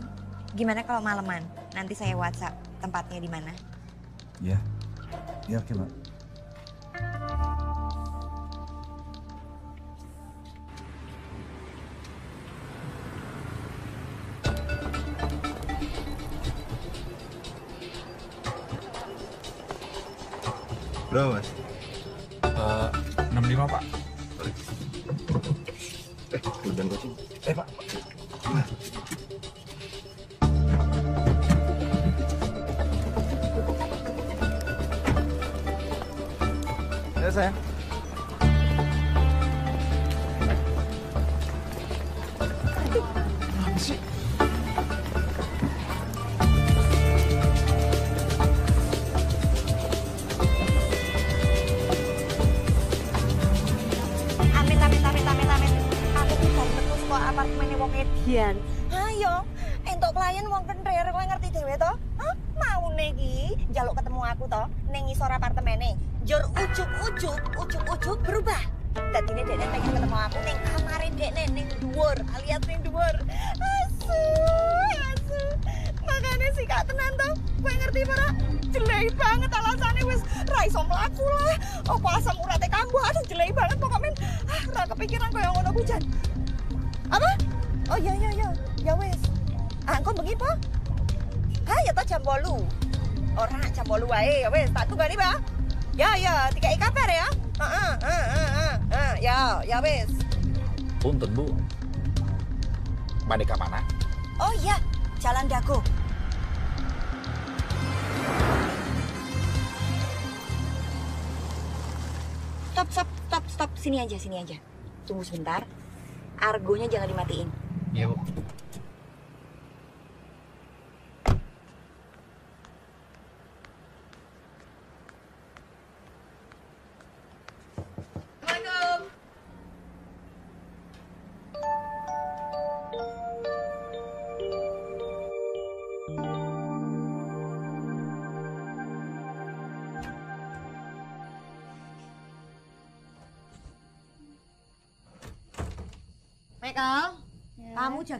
gimana kalau malaman? Nanti saya WhatsApp tempatnya di mana. Ya. Ya oke mbak. Berapa mas? Eh, 65 pak. Ujuk-ujuk berubah. Dadi ini dekne pengen ketemu aku ning kamare dekne ning dhuwur, alias ning dhuwur. Asu, asu. Makanya sih kak tenan to, kowe ngerti para? Jelek banget alasannya wis ra iso mlaku lah. Apa asam urate kambuh, aduh jelek banget pokoknya. Ah, ra kepikiran koyo ngono hujan. Apa? Oh iya iya iya, ya wis. Ah, engko bengi po? Ah, ya to jam 8. Ora jam 8 wae, ya wis, tak tunggani, Pak. Ya ya, dikai kabar ya. Ya, ya wis. Punten bu. Maneka mana? Oh iya, Jalan Dago. Stop, stop, stop, stop. Sini aja, sini aja. Tunggu sebentar. Argonya jangan dimatiin. Iya bu.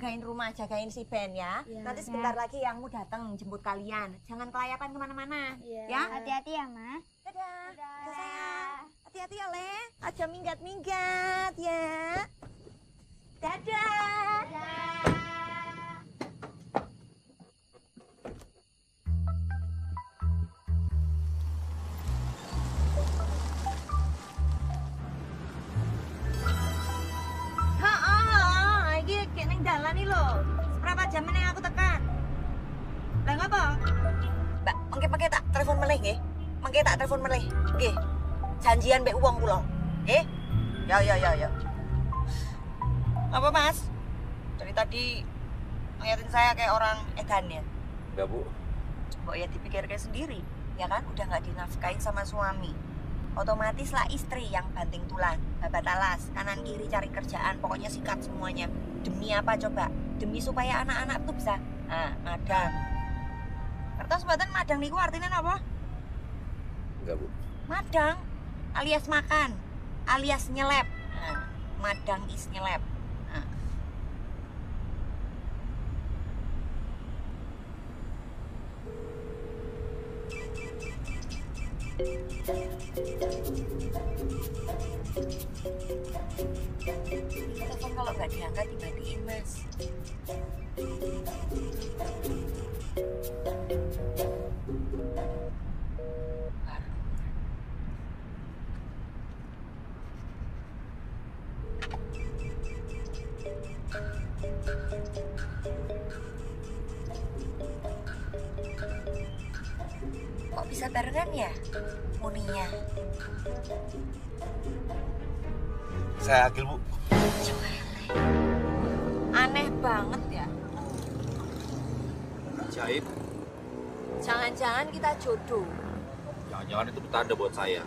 Jagain rumah, jagain si Ben ya. Nanti sebentar lagi yangmu datang jemput kalian. Jangan kelayapan ke mana-mana, ya. Hati-hati ya, Ma. Dadah. Dadah sayang. Hati-hati ya, Le. Aja minggat-minggat ya. Dadah. Ha, dalan nih lo. Seberapa jam ini aku tekan? Lah ngapa? Mbak, mengke mengke tak telepon meleh nggih. Mengke tak telepon meleh. Nggih. Janjian mbek wong kula. Nggih. Ya ya ya ya. Apa Mas? Dari tadi ngeliatin saya kayak orang edan ya. Enggak, Bu. Mbok ya dipikirkan sendiri, ya kan? Udah nggak dinafkain sama suami. Otomatis lah istri yang banting tulang, babat alas, kanan kiri cari kerjaan, pokoknya sikat semuanya. Demi apa coba? Demi supaya anak-anak tuh bisa ah, madang. Kertas badan madang niku artinya apa? Enggak, Bu. Madang alias makan, alias nyelep. Nah, madang is nyelep. Telepon kalau nggak diangkat dimatiin mas. Kok bisa barengan ya? Muninya. Saya Akil, Bu. Aneh banget ya. Ajaib. Jangan-jangan kita jodoh. Jangan-jangan itu petanda buat saya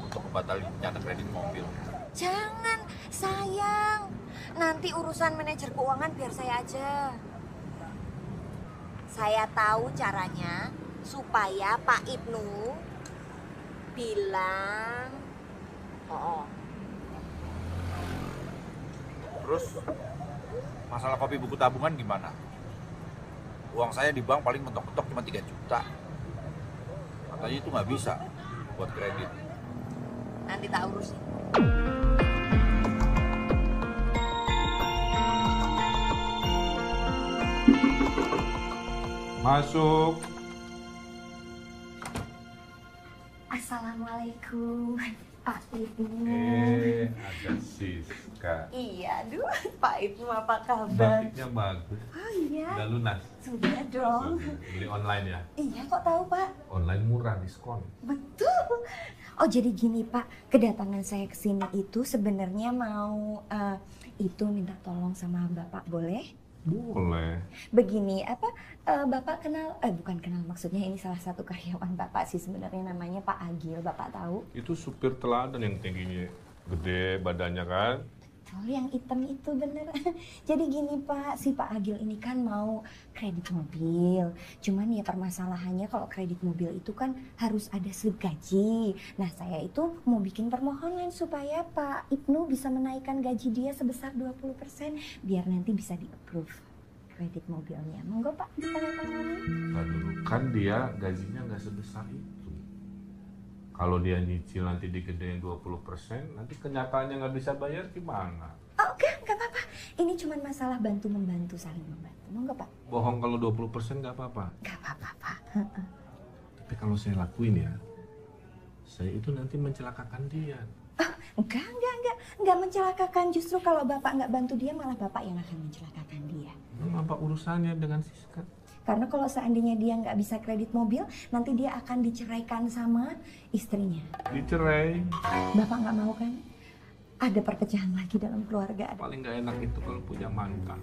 untuk membatalkan rencana kredit mobil. Jangan, sayang. Nanti urusan manajer keuangan biar saya aja. Saya tahu caranya supaya Pak Ibnu bilang oh, Terus masalah kopi buku tabungan gimana? Uang saya di bank paling mentok-mentok cuma 3 juta. Katanya itu nggak bisa buat kredit. nanti tak urusin. Masuk. Assalamualaikum, Pak Ibnu. Eh, ada Siska. Iya, aduh, Pak Ibnu apa kabar? Batiknya bagus. Oh iya, Udah lunas. sudah dong. Beli online ya. Iya, kok tahu Pak? Online murah diskon. Betul. Oh jadi gini Pak, kedatangan saya ke sini itu sebenarnya mau eh, itu minta tolong sama Bapak boleh? Boleh. Begini apa eh, Bapak kenal eh bukan kenal maksudnya ini salah satu karyawan Bapak sih sebenarnya namanya Pak Agil, Bapak tahu? Itu supir teladan yang tingginya gede badannya kan. Oh yang hitam itu bener. Jadi gini Pak, si Pak Agil ini kan mau kredit mobil. Cuman ya permasalahannya kalau kredit mobil itu kan harus ada slip gaji. Nah saya itu mau bikin permohonan supaya Pak Ibnu bisa menaikkan gaji dia sebesar 20% biar nanti bisa di-approve kredit mobilnya. Monggo Pak. Nah dulu kan dia gajinya nggak sebesar itu. Kalau dia nyicil nanti digedein 20%, nanti kenyataannya nggak bisa bayar gimana? Oh enggak, enggak apa-apa. Ini cuma masalah bantu-membantu, saling membantu. Monggo Pak. Bohong kalau 20% nggak apa-apa. Enggak apa-apa. Tapi kalau saya lakuin ya, saya itu nanti mencelakakan dia. Enggak, enggak, enggak. Enggak mencelakakan. Justru kalau Bapak enggak bantu dia, malah Bapak yang akan mencelakakan dia. Emang apa urusannya dengan Siska? Karena kalau seandainya dia nggak bisa kredit mobil, nanti dia akan diceraikan sama istrinya. Dicerai. Bapak nggak mau kan? Ada perpecahan lagi dalam keluarga. Ada. Paling nggak enak itu kalau punya mantan.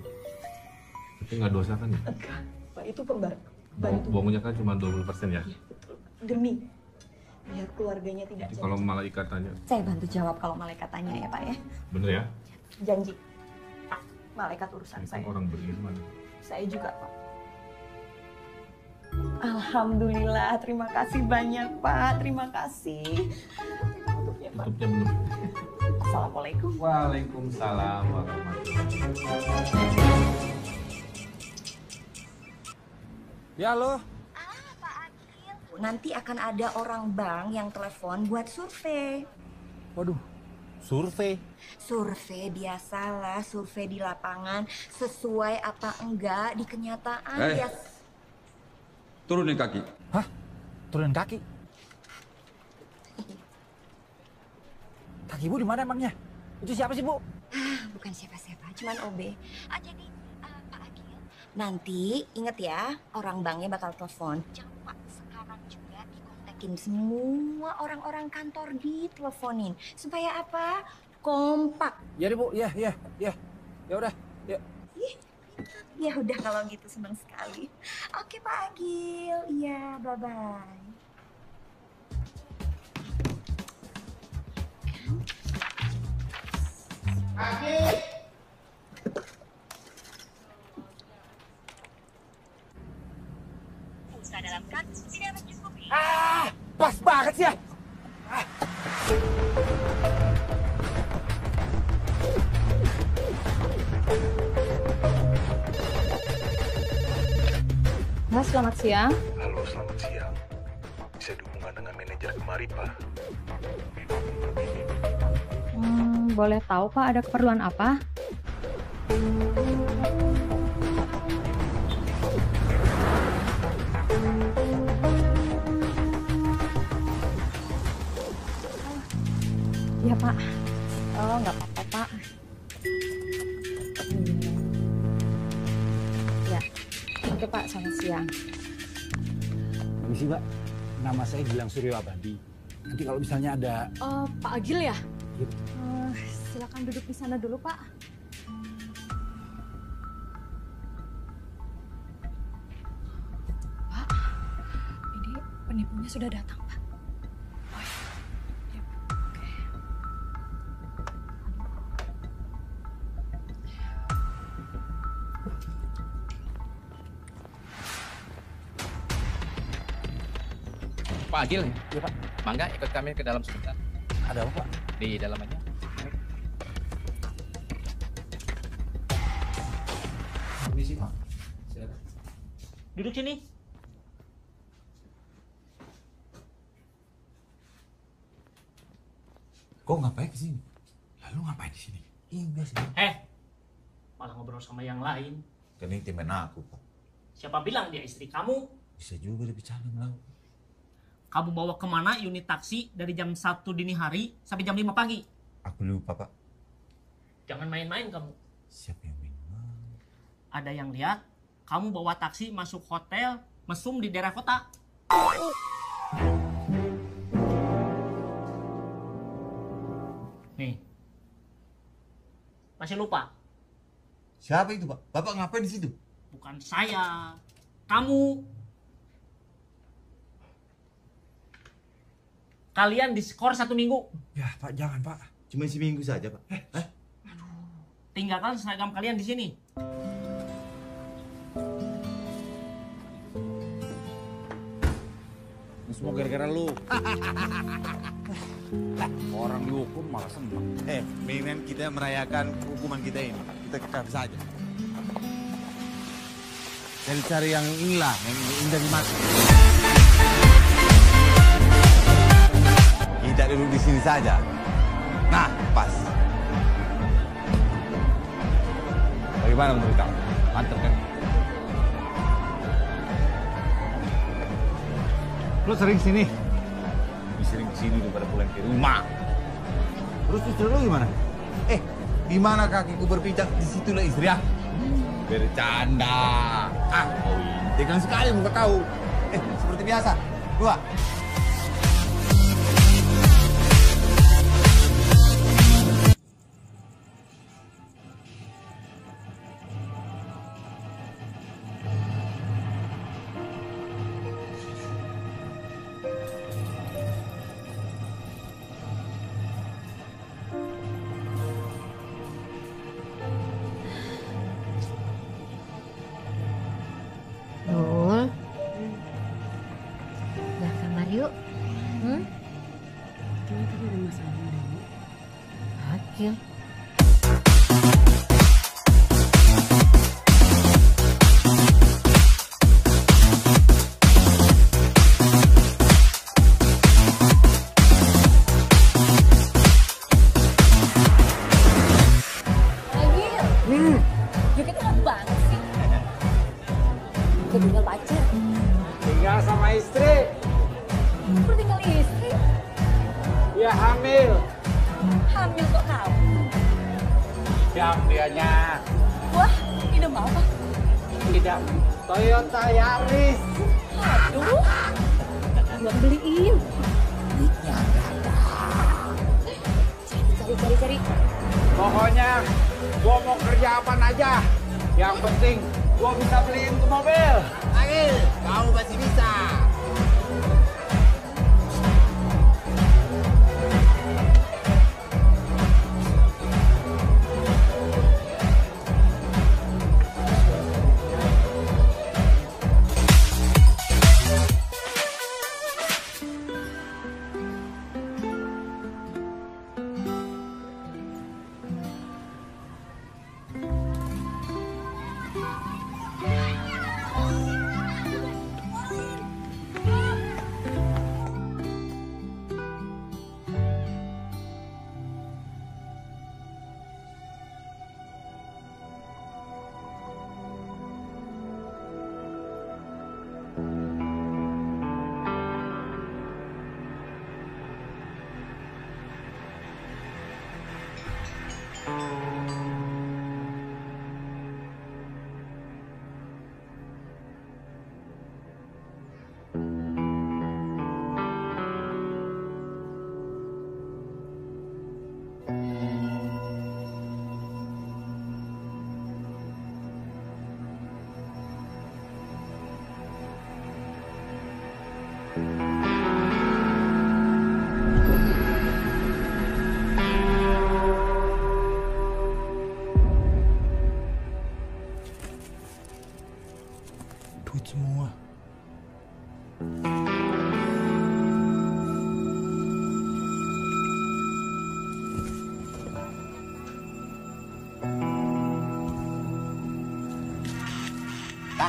Tapi nggak dosa kan ya? Pak itu pembar. Bohong- Bohongnya kan cuma 20% ya? Demi biar keluarganya tidak Jadi kalau malaikat tanya, Saya bantu jawab kalau malaikat tanya ya Pak ya. bener ya? Janji. Malaikat urusan Itu saya. orang beriman. Saya juga Pak. Alhamdulillah, terima kasih banyak Pak, terima kasih. Tutupnya belum. Assalamualaikum. Waalaikumsalam warahmatullahi Ya lo, Nanti akan ada orang bank yang telepon buat survei. waduh, survei. Survei biasalah, survei di lapangan sesuai apa enggak di kenyataan Eh. ya. Turunin kaki. Hah? Turunin kaki? Kaki ibu di mana emangnya? Itu siapa sih bu? Ah, bukan siapa-siapa, cuman OB. Ah, jadi ah, Pak Agil, nanti inget ya, orang banknya bakal telepon. Jangan lupa sekarang juga dikontakin semua orang-orang kantor diteleponin. Supaya apa? Kompak. Ya bu, ya, ya, ya. Ya udah, ya. Ih, Ya udah kalau gitu senang sekali. Oke Pak Agil, iya bye-bye. Pulsa dalam kartu tidak mencukupi. Ah, pas banget sih ya. Mas, selamat siang. Halo, selamat siang. Bisa dihubungkan dengan manajer kemari, Pak. Hmm, boleh tahu Pak ada keperluan apa? Iya Pak. Pak. Selamat siang. Permisi mbak, nama saya Gilang Suryo Abadi. Nanti kalau misalnya ada... Oh, Pak Agil ya? Eh, silakan duduk di sana dulu Pak. Pak, ini penipunya sudah datang Pak Agil, ya Pak. Mangga ikut kami ke dalam sebentar. Ada apa Pak? Di dalam aja. Permisi Pak. Silakan. Duduk sini. Kok ngapain ke sini? Lalu ngapain di sini? Iya biasa. Eh, malah ngobrol sama yang lain. Kan ini temen aku, Pak. Siapa bilang dia istri kamu? Bisa juga dia bicara melau. Kamu bawa ke mana unit taksi dari jam 1 dini hari sampai jam 5 pagi? Aku lupa, Pak. Jangan main-main kamu. Siapa yang main? Ada yang lihat kamu bawa taksi masuk hotel mesum di daerah kota. Nih. Masih lupa? Siapa itu, Pak? Bapak ngapain di situ? Bukan saya. Kamu. Kalian diskor satu minggu. Ya Pak, jangan Pak. Cuma seminggu saja, Pak. Eh, Tinggalkan seragam kalian di sini. Ini semua gara-gara lu. Lah, orang dihukum malah seneng. Eh, mendingan kita merayakan hukuman kita ini. Kita ke kafe saja. Cari-cari yang inilah, yang indah di mata. Kita duduk di sini saja. Nah, pas. Bagaimana menurut kamu? Mantap kan? Lu sering sini? Lebih sering sini daripada pulang ke rumah. Terus istri lu gimana? Eh, di mana kakiku berpijak, di situlah istri aku. Bercanda. Ah, oh ini tegang sekali muka kau. Eh, seperti biasa. Dua.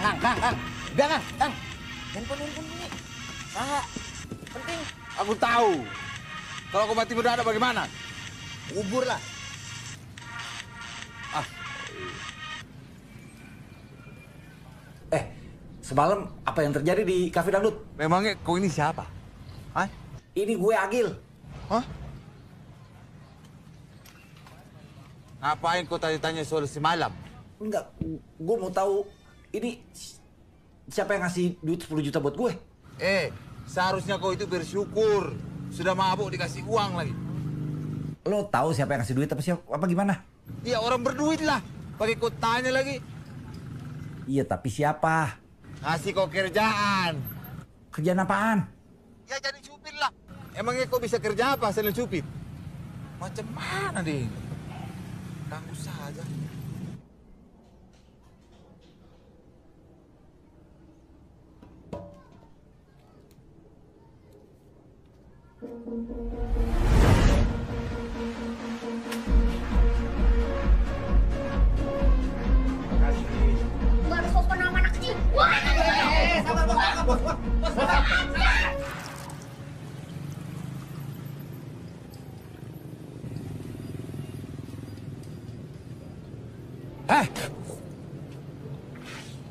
Kang, kang, kang, kang. Udah, kang, kang. Handphone, handphone ini. Ah, penting. Aku tahu. Kalau aku mati mendadak bagaimana? Kubur lah. Eh, semalam apa yang terjadi di Cafe Dangdut? Memangnya kau ini siapa? Hah? Ini gue Agil. Hah? Ngapain kau tanya-tanya soal semalam? Enggak, gue mau tahu ini siapa yang ngasih duit 10 juta buat gue? Eh, seharusnya kau itu bersyukur. Sudah mabuk dikasih uang lagi. Lo tahu siapa yang ngasih duit apa siapa apa gimana? Ya orang berduit lah. Pakai kau tanya lagi. Iya, tapi siapa? Ngasih kau kerjaan. Kerjaan apaan? Ya jadi supir lah. Emangnya kau bisa kerja apa selain supir? Macam mana deh? Kamu saja. Eh,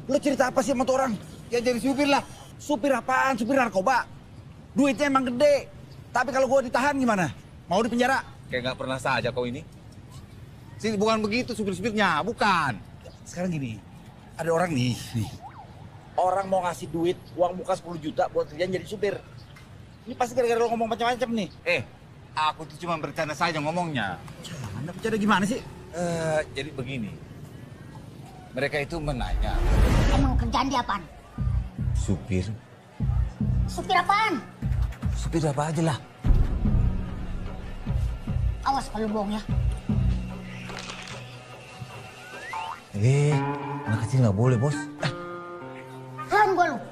lo cerita apa sih sama orang? Ya jadi supir lah. Supir apaan? Supir narkoba. Duitnya emang gede. Tapi kalau gue ditahan gimana? Mau di penjara? Kayak nggak pernah saja kau ini. Sini bukan begitu supir-supirnya, bukan. Sekarang gini, ada orang nih, nih. Orang mau ngasih duit, uang muka 10 juta buat kerjaan jadi supir. Ini pasti gara-gara lo ngomong macam-macam nih. Eh, aku tuh cuma bercanda saja ngomongnya. Anda bercanda gimana sih? Eh, jadi begini. Mereka itu menanya, Emang kerjaan dia apaan? supir, Supir apaan? Supir apa aja lah. Awas kalau bohong ya. Eh, anak kecil nggak boleh bos. Lawan gua lu. Pahit.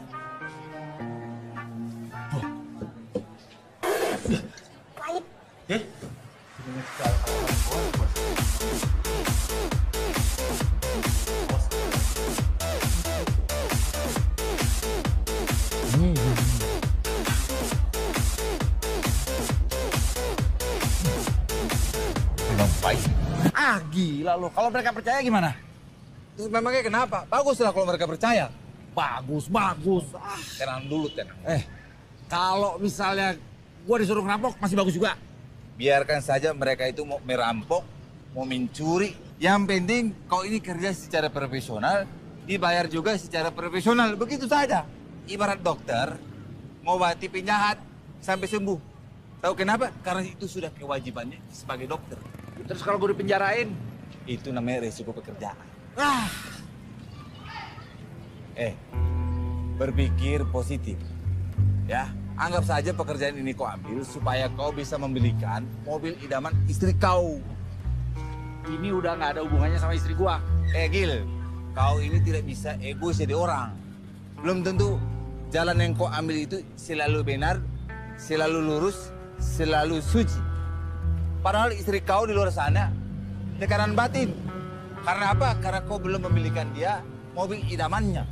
Kalau mereka percaya gimana? Terus memangnya kenapa? Bagus lah kalau mereka percaya. Bagus, bagus. Ah, tenang dulu, tenang. Eh, kalau misalnya gua disuruh ngerampok masih bagus juga. Biarkan saja mereka itu mau merampok, mau mencuri. Yang penting kau ini kerja secara profesional, dibayar juga secara profesional. Begitu saja. Ibarat dokter, ngobati penjahat sampai sembuh. Tahu kenapa? Karena itu sudah kewajibannya sebagai dokter. Terus kalau gue dipenjarain? Itu namanya resiko pekerjaan. Ah, Eh, berpikir positif. Ya, anggap saja pekerjaan ini kau ambil supaya kau bisa membelikan mobil idaman istri kau. ini udah nggak ada hubungannya sama istri gua. Eh Gil, kau ini tidak bisa egois jadi orang. Belum tentu jalan yang kau ambil itu selalu benar, selalu lurus, selalu suci. Padahal istri kau di luar sana tekanan batin. Karena apa? Karena kau belum membelikan dia mobil idamannya.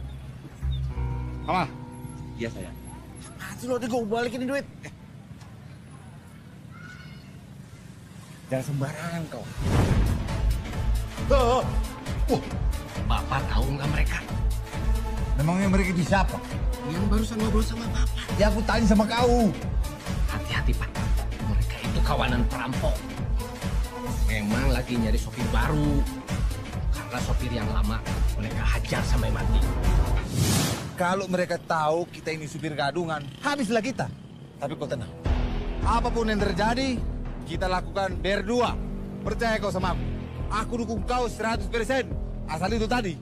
Mama, iya sayang. Mati lo, gue balikin duit. Eh, Jangan sembarangan kau. Oh, oh. Bapak tahu nggak mereka? Memangnya mereka di siapa? Yang barusan ngobrol sama bapak. Ya aku tanya sama kau. Hati-hati pak, mereka itu kawanan perampok. Memang lagi nyari sopir baru. Karena sopir yang lama mereka hajar sampai mati. Kalau mereka tahu kita ini supir gadungan, habislah kita. Tapi kau tenang. Apa pun yang terjadi, kita lakukan berdua. Percaya kau sama aku. Aku dukung kau 100%. Asal itu tadi.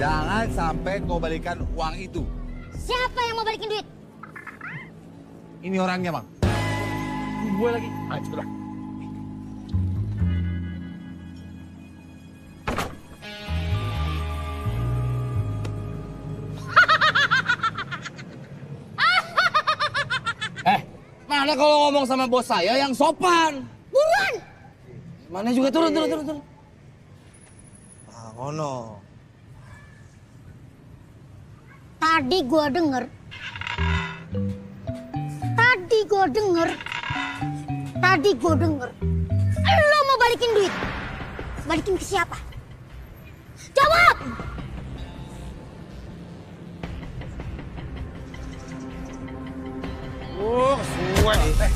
Jangan sampai kau balikan uang itu. Siapa yang mau balikin duit? Ini orangnya, Bang. Gue lagi. Ah, kalau ngomong sama bos saya yang sopan? Buruan! Mana juga turun, turun, turun, turun. Ah, ngono. Tadi gua denger. Tadi gua denger. Tadi gua denger. Lo mau balikin duit. Balikin ke siapa? Jawab! Oh, kesuwen. Eh,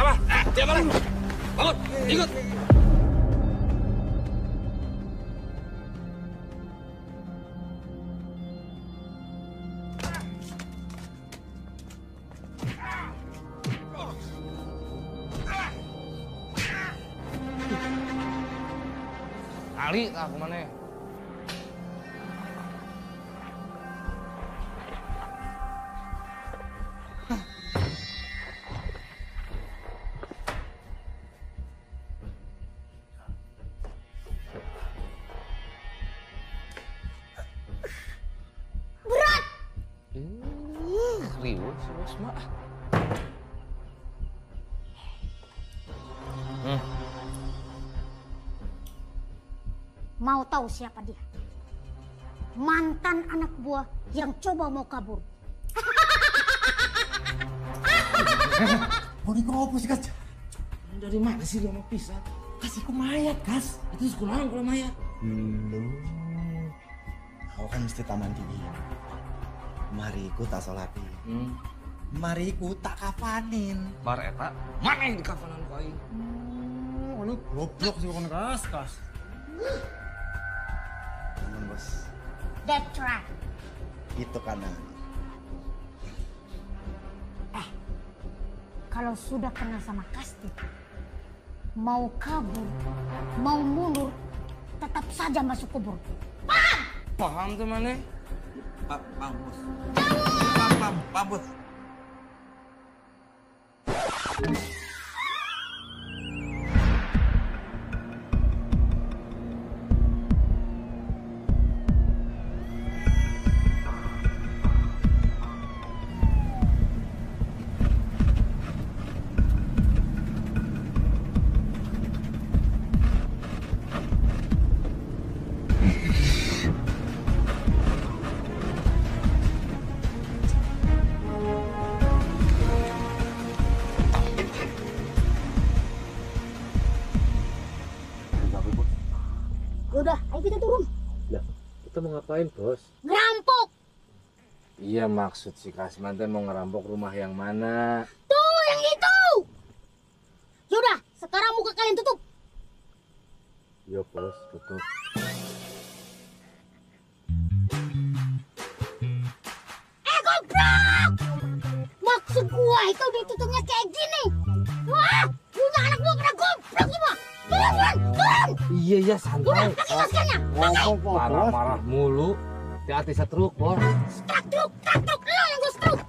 apa? Eh? Bangun, ikut. Mau tahu siapa dia? Mantan anak buah yang coba mau kabur. Mau dikopo sih, Kas? Dari mana sih dia mau pisah? Kasih ke mayat, Kas. Itu sekolah kalau mayat. Belum. Kau kan mesti taman tinggi. Mari ku tak solatin. Hmm. Mari ku tak kafanin. Bar eta, mana yang di kafanan ku aing? Oh, lu goblok sih bukan kas, kas. Bos, That's right. itu kanan. Kalau sudah kenal sama Kasti, mau kabur, mau mundur, tetap saja masuk kubur. Paham tuh mana? Pak, paham, bos. Paham, paham, paham, bos. Ngapain bos? Ngerampok. Iya maksud si Kasman teh mau ngerampok rumah yang mana? Tuh, yang itu. Yaudah, sekarang muka kalian tutup. Iya bos, tutup. Eh, goblok! Maksud gua itu ditutupnya kayak gini. Wah, punya anak gua kena goblok semua. Turun. Iya iya santai. Ngomong kok marah-marah mulu. Hati-hati setruk bos. Truk, truk, truk, truk. Lo yang gua struk.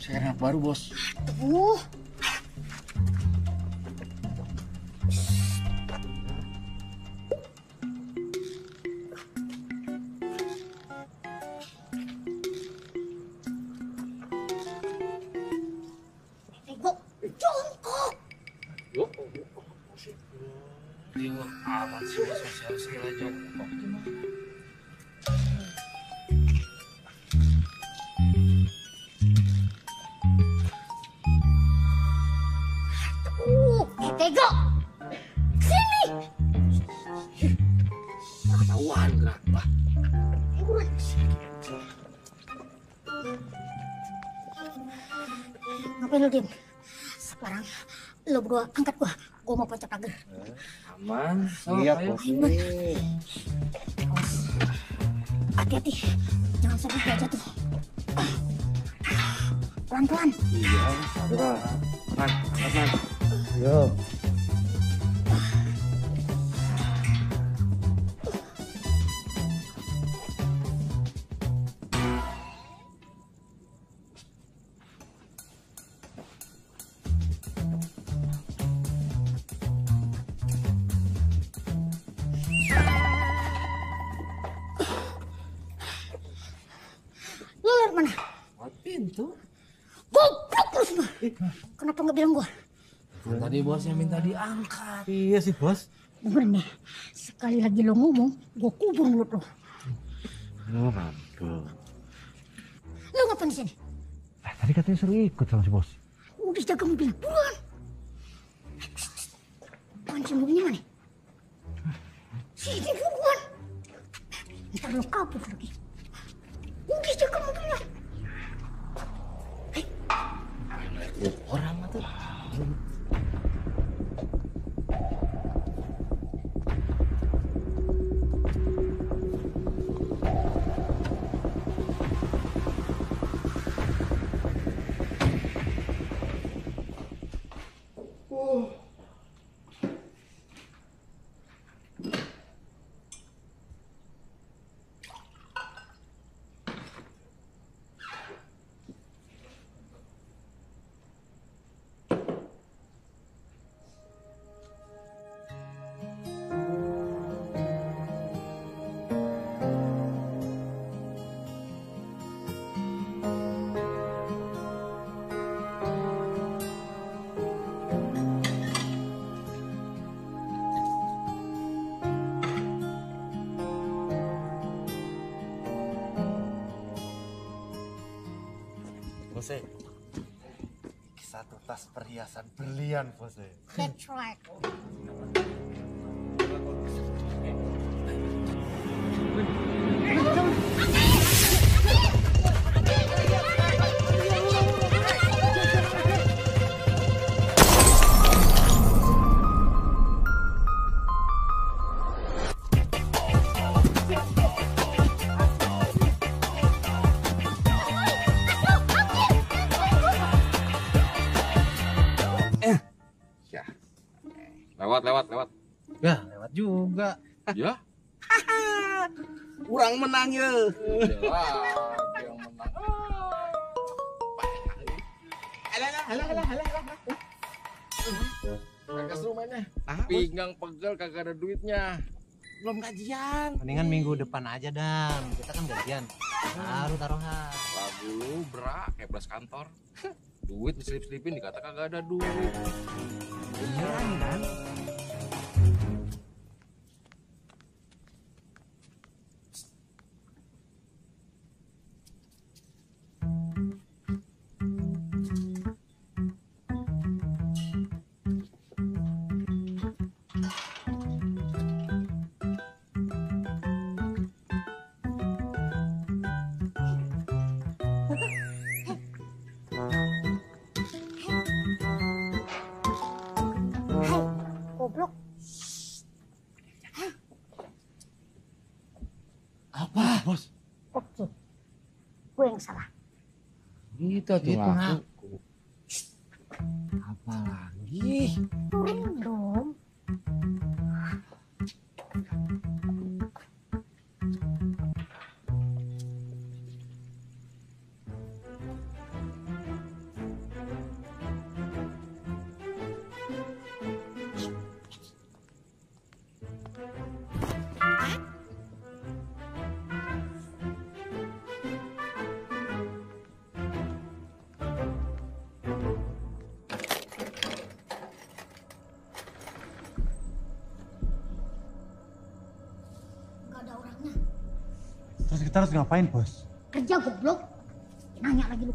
Saya anak baru bos. Tuh. Pencet pagar. Aman. Iya. Aman. Awas. Hati-hati. Jangan sampai gua jatuh. Pelan-pelan. Iya, sabar. Aman, aman. Yo. Lu Bilang gua? Kan tadi bosnya minta diangkat. Iya sih bos. Bener nih. Sekali lagi lo ngomong, gua kubur mulut lo. Oh, rampung. Lu ngapain di sini? Eh, tadi katanya suruh ikut sama si bos. Udah jaga mobil. Buruan. Kunci mobilnya mana? Sini buruan. Ntar lo kabur lagi. Udah jaga mobilnya. Tas perhiasan berlian, Bose. That's right. Ya. yang menang. Alah, alah, alah, alah, alah. Kagak seru mainnya. Pinggang pegel kagak ada duitnya. Belum gajian. Mendingan minggu depan aja, Dan. Kita kan gajian. Baru taruhan. Lagu lu bra kayak belas kantor. Duit diselip-selipin dikata kagak ada duit. Beneran, Dan. Yang salah. Gitu tuh Gitu, ngaku. Apa lagi? Turun dong. Kita harus ngapain, Bos? Kerja goblok. Nanya lagi lu.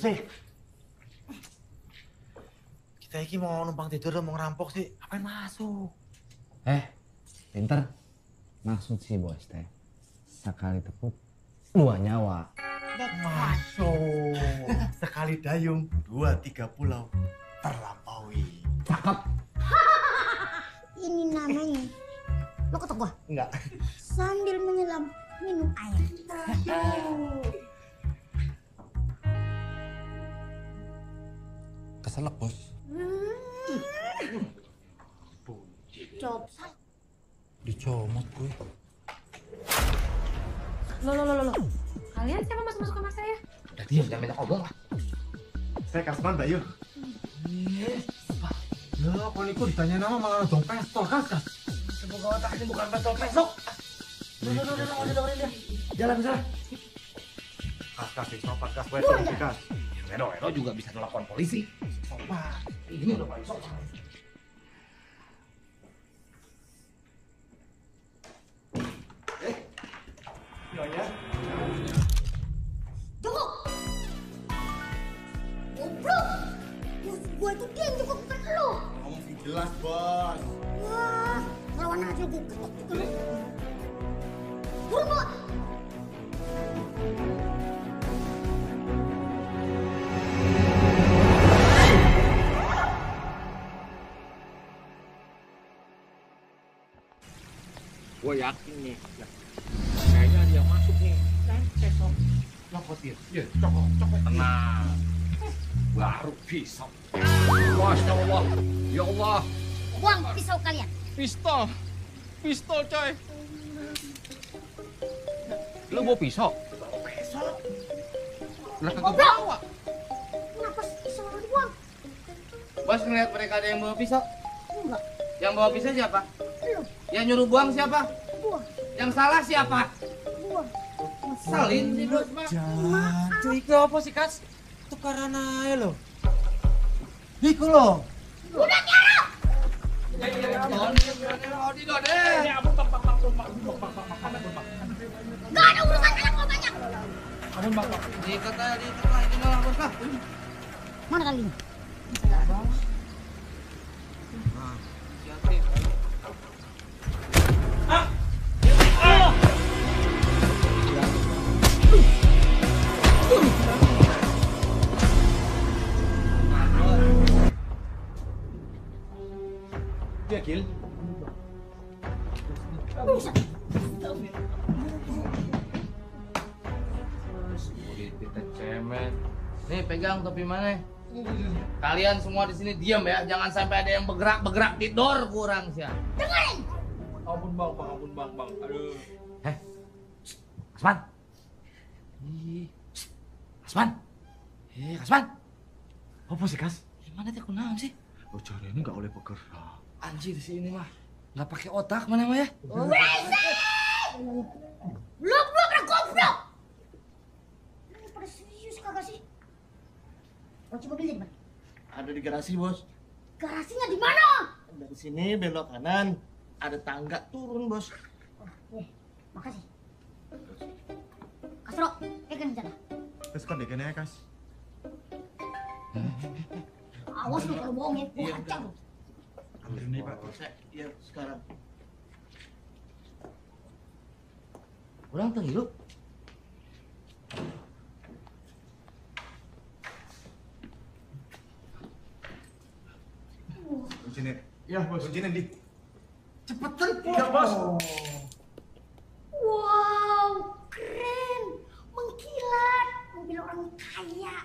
Bose. Kita iki mau numpang tidur mau ngerampok sih. Apain masuk? Eh, pinter. Maksud si bos teh. Sekali tepuk, dua nyawa. Masuk. Sekali dayung, dua tiga pulau terlampaui. Cakep. Ini namanya. Lo ketok gua? Enggak. Sambil menyelam minum air. Keselak, bos. Coba. Dicomot gue. Loh, loh, loh, loh, loh. Kalian siapa masuk-masuk kamar saya? Udah diam, jangan minta ngobrol. Saya Kasman, Mbak Yu. Ya, kalau niku ditanya nama malah dong pestol, kas, kas. Semoga otak ini bukan pestol pesok. Duh, duh, duh, nggak usah dengerin dia. Jalan sana. Kas, kas, sing sopan, kas, wes, Boleh. kas. Reno, Reno juga bisa telepon polisi. Sopan. Ini udah paling sopan. Nyonya. Lu bawa pisau? Besok. Lah kagak bawa. Kenapa pisau lu dibuang? Bos ngeliat mereka ada yang bawa pisau. Enggak. Yang bawa pisau siapa? Lu. Yang nyuruh buang siapa? Buang. Yang salah siapa? Buang. Salin sih bos. Jangan. Itu apa sih, Kas? Tukaran aja lo. Iku lo. Udah nyarap. Gak ada urusan anak lo banyak. Diikat aja, diikat lah. Ini malah bos lah. Mana kali ini? Dia Topi mana? Kalian semua di sini diam ya, jangan sampai ada yang bergerak-bergerak tidur kurang sih. Dengerin. Ampun bang, bang, ampun bang, bang. Aduh. Eh, Asman. Ih, Asman. Eh, Asman. Apa sih, Kas? Gimana teh kunaon sih? Oh, cari ini nggak boleh bergerak. Anjir di sini mah. Nggak pakai otak mana mah ya? Blok blok ada goblok. Ini pada serius kagak sih? Kunci mobilnya di mana? Ada di garasi, Bos. Garasinya di mana? Dari sini belok kanan, ada tangga turun, Bos. Eh, makasih. Kasro, pegang jalan. Terus kan dekannya, Kas. Awas lu kalau bohongin. Iya, Wah, kacau. lu. Ini, Pak. Saya, iya, sekarang. Orang tenghirup. Kuncinya. Iya, Bos. Kuncinya di. Cepetan, Iya, Bos. Wow, keren. Mengkilat. Mobil orang kaya.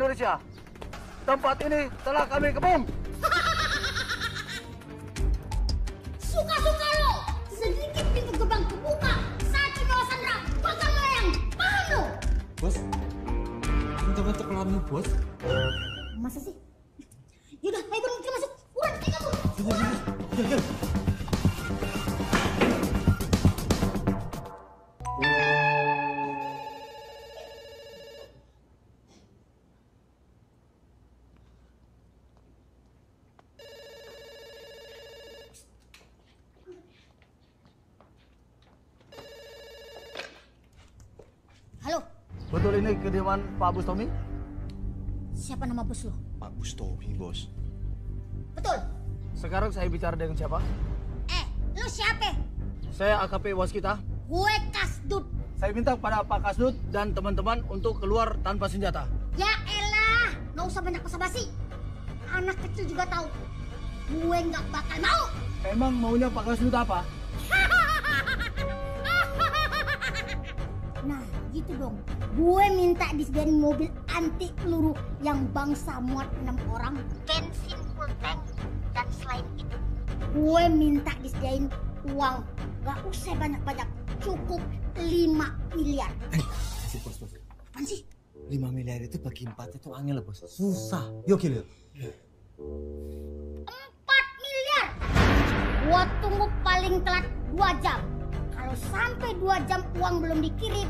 Indonesia. Tempat ini telah kami kepung. Suka-suka lo. Sedikit pintu gerbang kebuka. Satu nyawa Sandra bakal melayang. Paham lo? Bos, bentuk-bentuk kelamin bos. Masa sih? Kediaman Pak Bustomi? siapa nama bos lo? Pak Bustomi, Bos. Betul. Sekarang saya bicara dengan siapa? Eh, lo siapa? Saya AKP Waskita. Gue Kasdut. Saya minta kepada Pak Kasdut dan teman-teman untuk keluar tanpa senjata. Ya elah, nggak usah banyak basa-basi. Anak kecil juga tahu. Gue nggak bakal mau. Emang maunya Pak Kasdut apa? Nah, gitu dong. Gue minta disediain mobil anti peluru yang bangsa muat enam orang, bensin full tank, dan selain itu, gue minta disediain uang. Gak usah banyak-banyak, cukup 5 miliar. Kasih, Bos, Bos. Apaan sih? 5 miliar itu bagi empat itu angin loh, Bos. Susah. Yuk, Gil. 4 miliar. Gua tunggu paling telat 2 jam. Kalau sampai 2 jam uang belum dikirim,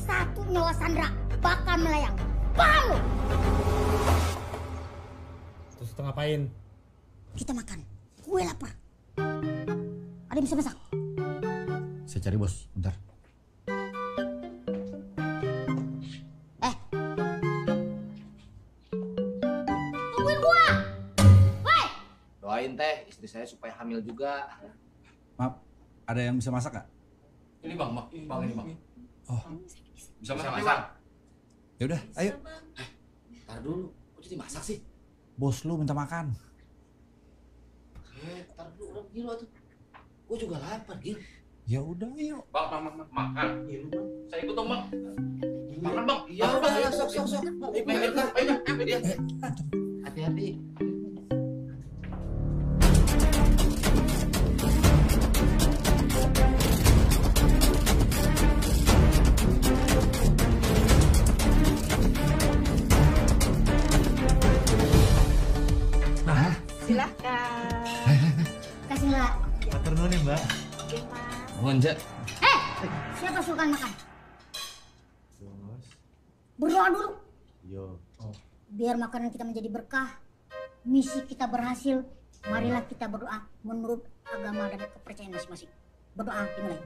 satu nyawa Sandra bakal melayang. Paham lu? Terus kita ngapain? Kita makan. Gue lapar. Ada yang bisa masak? Saya cari bos, bentar. Eh. Tungguin gua. Woi, Doain teh istri saya supaya hamil juga. Maaf, ada yang bisa masak gak? Ini bang, bang, bang ini bang. Oh, Bisa masak, masak. ya udah, ayo. Ntar dulu, kok jadi masak sih? Bos lu minta makan. Eh, ntar dulu orang gila tuh. Gue juga lapar, Gil. Ya udah, ayo. Bang, bang, bang, bang. makan. Saya ikut dong bang. Makan bang. Ya udah, Bang. sok, sok, sok. Ayo, ayo, ayo, ayo, ayo, dia. Hati-hati. Silahkan. kasih mbak. Oke mas. Eh, siapa suka makan? Berdoa dulu. Yo. Biar makanan kita menjadi berkah. Misi kita berhasil. Marilah kita berdoa menurut agama dan kepercayaan masing-masing. Berdoa dimulai.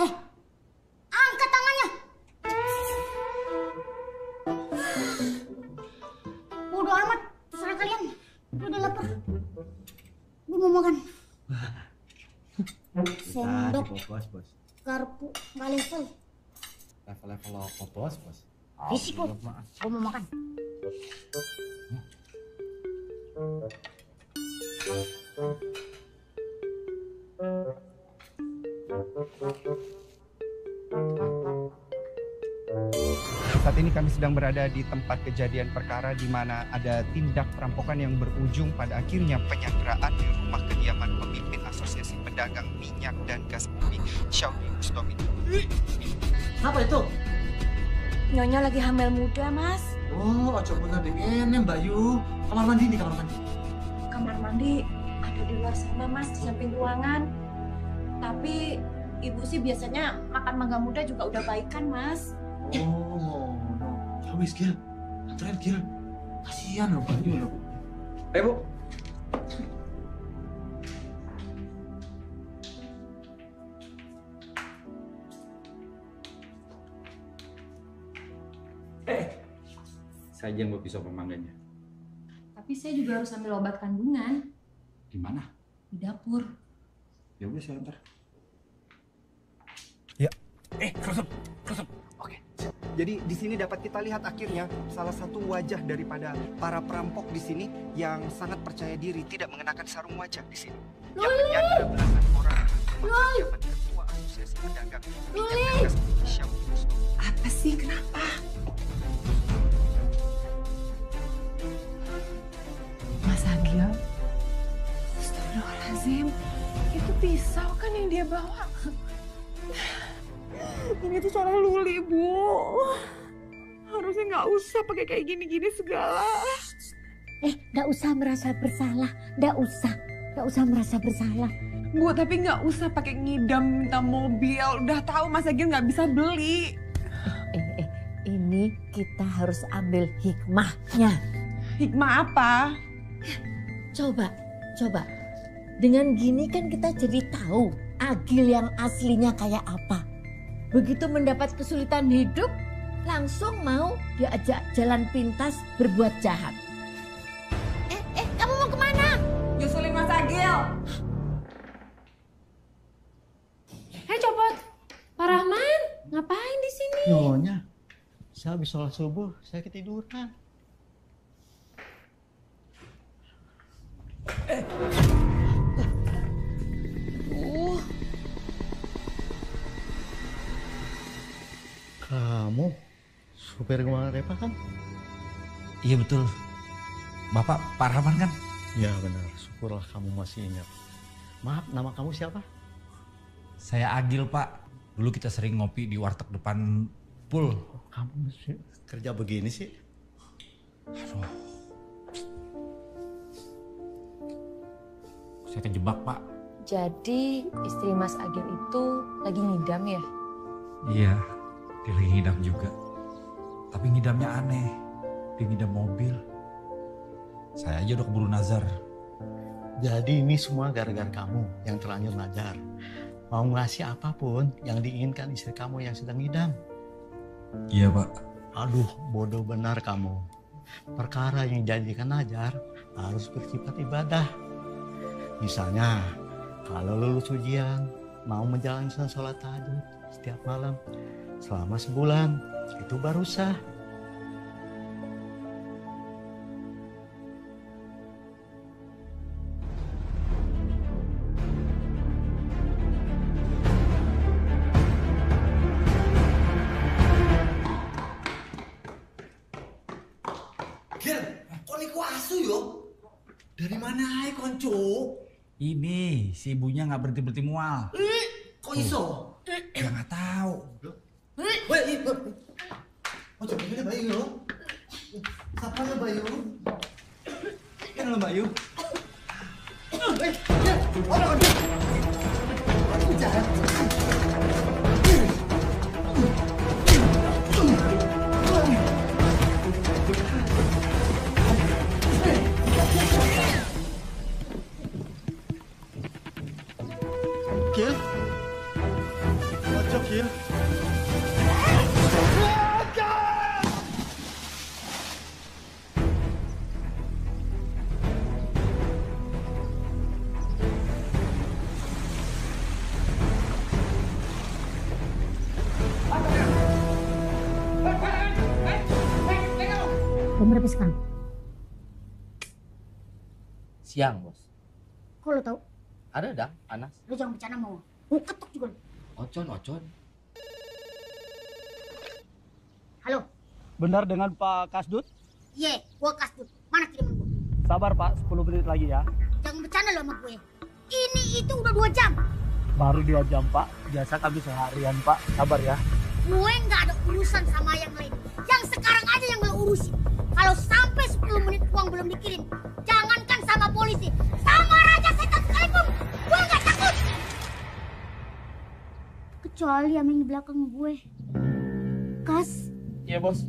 Eh, angkat tangannya. Bodoh amat, terserah kalian. Udah lapar. Gue mau makan. Sendok, bos, bos. garpu, nggak level. Level-level apa, bos, bos? Risiko. Gue mau makan. Saat ini kami sedang berada di tempat kejadian perkara di mana ada tindak perampokan yang berujung pada akhirnya penyanderaan di rumah kediaman pemimpin Asosiasi Pedagang Minyak dan Gas Bumi, Syaudi Bustomi. Apa itu? Nyonya lagi hamil muda, Mas. Oh, ojo bener deh ini Mbak Yu. Kamar mandi nih, kamar mandi. Kamar mandi ada di luar sana, Mas, di samping ruangan. Tapi ibu sih biasanya makan mangga muda juga udah baikan, Mas. Oh, Ya wis, Gil. Anterin, Gil. Kasihan loh Mbak Yu loh. Eh, Bu. Saya yang mau pisau pemangganya. Tapi saya juga harus ambil obat kandungan Di mana? di dapur. Ya udah saya antar. Eh, up, close up. Oke. Jadi di sini dapat kita lihat akhirnya salah satu wajah daripada para perampok di sini yang sangat percaya diri tidak mengenakan sarung wajah di sini. Yang menyandra belasan orang termasuk jabat ketua Asosiasi Pedagang Minyak dan Gas Bumi, Syaudi Bustomi. Apa sih? Kenapa? Mas Agil? Astagfirullahaladzim. Itu pisau kan yang dia bawa? Ini tuh seorang luli, Bu. Harusnya nggak usah pakai kayak gini-gini segala. Eh, nggak usah merasa bersalah. Nggak usah. Nggak usah merasa bersalah. Bu, tapi nggak usah pakai ngidam minta mobil. Udah tahu Mas Agil nggak bisa beli. Eh, eh, ini kita harus ambil hikmahnya. Hikmah apa? Coba, coba. Dengan gini kan kita jadi tahu Agil yang aslinya kayak apa. Begitu mendapat kesulitan hidup, langsung mau diajak jalan pintas berbuat jahat. Eh, eh, kamu mau ke mana? Nyusulin Mas Agil. Hei copot, Pak Rahman, ngapain di sini? Nyonya, saya habis sholat subuh, saya ketiduran. Supir ke mana Repa kan? Iya betul. Bapak Pak Rahman kan? Ya benar, syukurlah kamu masih ingat. Maaf, nama kamu siapa? Saya Agil Pak. Dulu kita sering ngopi di warteg depan pool. Kamu masih kerja begini sih? Aduh. Saya kejebak Pak. Jadi istri Mas Agil itu lagi ngidam ya? Iya, dia lagi ngidam juga. Tapi ngidamnya aneh. Dia ngidam mobil. Saya aja udah keburu nazar. Jadi ini semua gara-gara kamu yang terlanjur najar. Mau ngasih apa pun yang diinginkan istri kamu yang sedang ngidam. Iya Pak. Aduh, bodoh benar kamu. Perkara yang dijadikan najar harus bersifat ibadah. Misalnya, kalau lulus ujian, mau menjalankan sholat tahajud setiap malam selama sebulan, itu baru sah. Gil, kok niku asu yo? Dari mana ae konco? Ini si ibunya nggak berhenti berhenti mual. Eh, kok iso? Ya nggak tahu. Weh, ih, weh. Ojo begini Bayu yo. Siapa ya Bayu? Ini loh Mbak Yu. Gil? Siang, Bos. Kok lo tau? Ada dang, Anas. Lo jangan bercanda mau. Gue ketuk juga lo. Ocon, ocon. Halo? Benar dengan Pak Kasdut? Iya, gue kasdut. Mana kiriman gue? Sabar Pak, 10 menit lagi ya. Jangan bercanda lo sama gue. Ini itu udah dua jam. Baru dua jam Pak, biasa kami seharian Pak. Sabar ya. Gue nggak ada urusan sama yang lain. Yang sekarang aja yang lo urusin. Kalau sampai 10 menit uang belum dikirim, polisi, sama raja setan sekalipun, gue nggak takut. Kecuali yang di belakang gue. Kas, Iya Bos.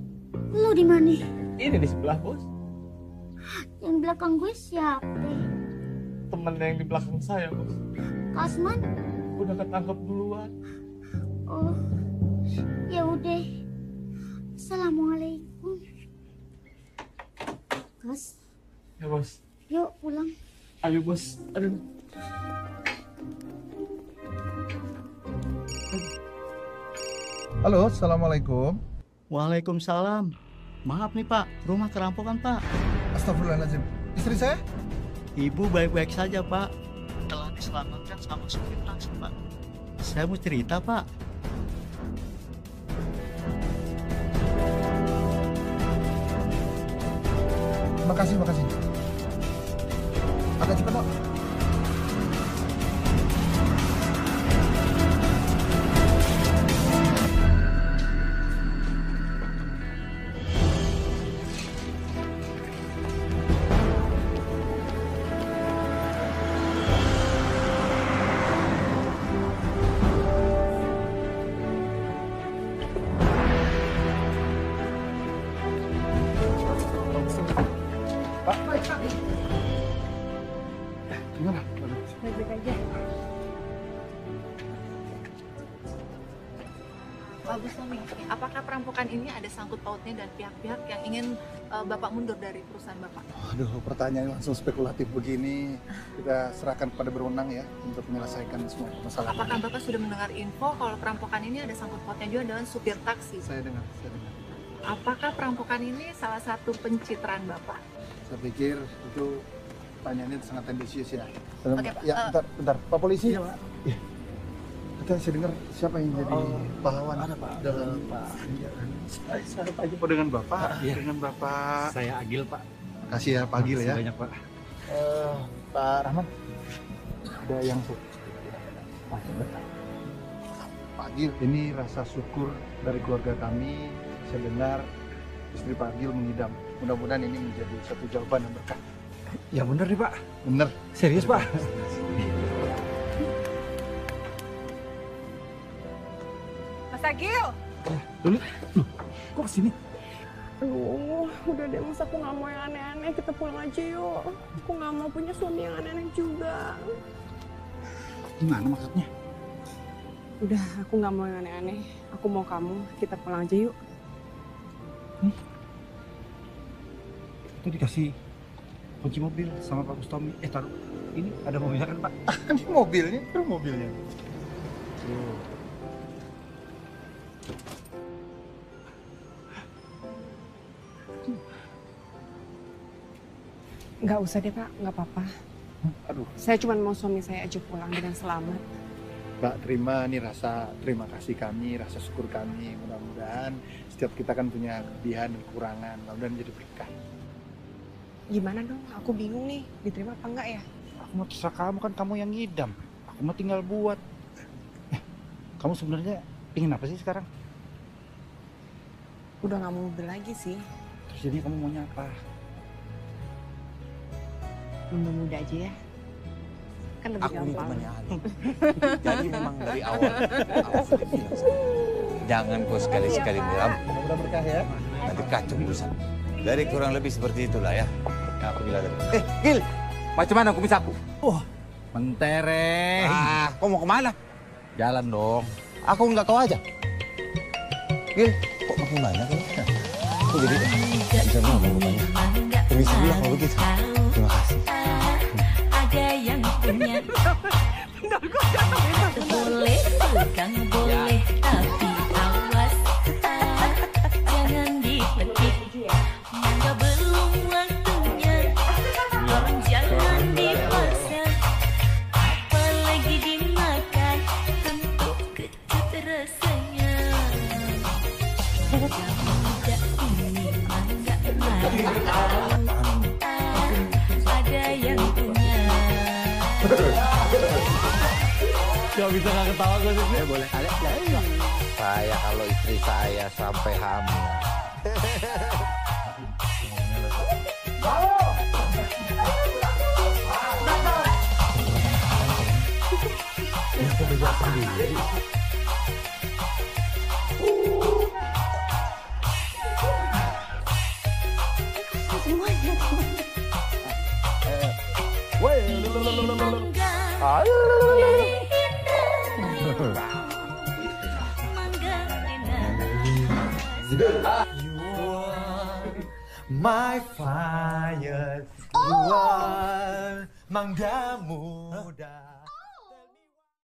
lo di mana? Ini di sebelah Bos. Yang belakang gue siapa? Temen yang di belakang saya Bos. Kasman? Udah ketangkep duluan. Oh, ya udah. Assalamualaikum. Kas, Ya Bos. Yuk pulang. Ayo Bos. Aduh. Halo, Assalamualaikum. Waalaikumsalam. Maaf nih Pak, rumah kerampokan Pak. Astagfirullahaladzim. Istri saya? Ibu baik-baik saja Pak. Telah diselamatkan sama supir taksi Pak. Saya mau cerita Pak. Makasih, makasih. Agak cepat, Pak. Pak. Pautnya dan pihak-pihak yang ingin eh, Bapak mundur dari perusahaan Bapak? Aduh, pertanyaan langsung spekulatif begini. Kita serahkan pada berwenang ya untuk menyelesaikan semua masalah. Apakah Bapak sudah mendengar info kalau perampokan ini ada sangkut pautnya juga dengan supir taksi? Saya dengar, saya dengar. Apakah perampokan ini salah satu pencitraan Bapak? Saya pikir itu pertanyaannya sangat tendensius ya. Oke, Pak. Ya, Eh, bentar, bentar. Pak polisi. Iya, Pak. Kita saya dengar siapa yang jadi pahlawan ada Pak dalam Pak. Saya Pak Jumpa dengan Bapak, Iya. dengan Bapak. Saya Agil Pak. Kasih ya Pak Agil ya. Banyak Pak. Eh, Pak Rahman, ada yang Pak Agil, ini rasa syukur dari keluarga kami. Saya dengar istri Pak Agil mengidam. Mudah-mudahan ini menjadi satu jawaban yang berkah. Ya bener nih Pak. Bener. Serius Pak. Mas Agil. Dulu. Loh, kok ke sini? Aduh, udah deh mas aku nggak mau yang aneh-aneh. Kita pulang aja yuk. Aku nggak mau punya suami yang aneh-aneh juga. Gimana maksudnya? Udah, aku nggak mau yang aneh-aneh. Aku mau kamu. Kita pulang aja yuk. Itu dikasih kunci mobil sama Pak Bustami. Eh taruh. Ini ada mobilnya kan Pak? Ini mobilnya, itu mobilnya. Nggak usah deh pak, nggak apa-apa. Aduh. Saya cuma mau suami saya aja pulang dengan selamat. Mbak terima nih rasa terima kasih kami, rasa syukur kami. Mudah-mudahan setiap kita kan punya kelebihan dan kekurangan. Mudah-mudahan jadi berkah. Gimana dong? Aku bingung nih. Diterima apa enggak ya? Aku mau terserah kamu kan kamu yang ngidam. Aku mau tinggal buat. Eh, kamu sebenarnya ingin apa sih sekarang? Udah nggak mau mobil lagi sih. Terus jadi kamu maunya apa? Muda-muda aja ya. Kan lebih aku ini gampang. temannya Ali. Jadi memang dari awal aku sudah bilang sama kamu, jangan kau sekali-sekali merampok. Mudah berkah ya. Nanti kacau urusan. Dari kurang lebih seperti itulah ya. Yang aku bilang tadi. Eh, Gil, macam mana kumis aku? Wah, mentereng. Ah, kau mau ke mana? Jalan dong. Aku nggak kau aja. Gil, kok mau ke mana kau? Kok jadi bisa ngomong rupanya. Permisi dulu kalau begitu. Terima kasih. ada yang punya boleh bukan Gak bisa gak ketawa gue sih. Ya boleh kali ya. Saya kalau istri saya sampai hamil. Aku beda sendiri. semuanya My fire, you are mangga muda.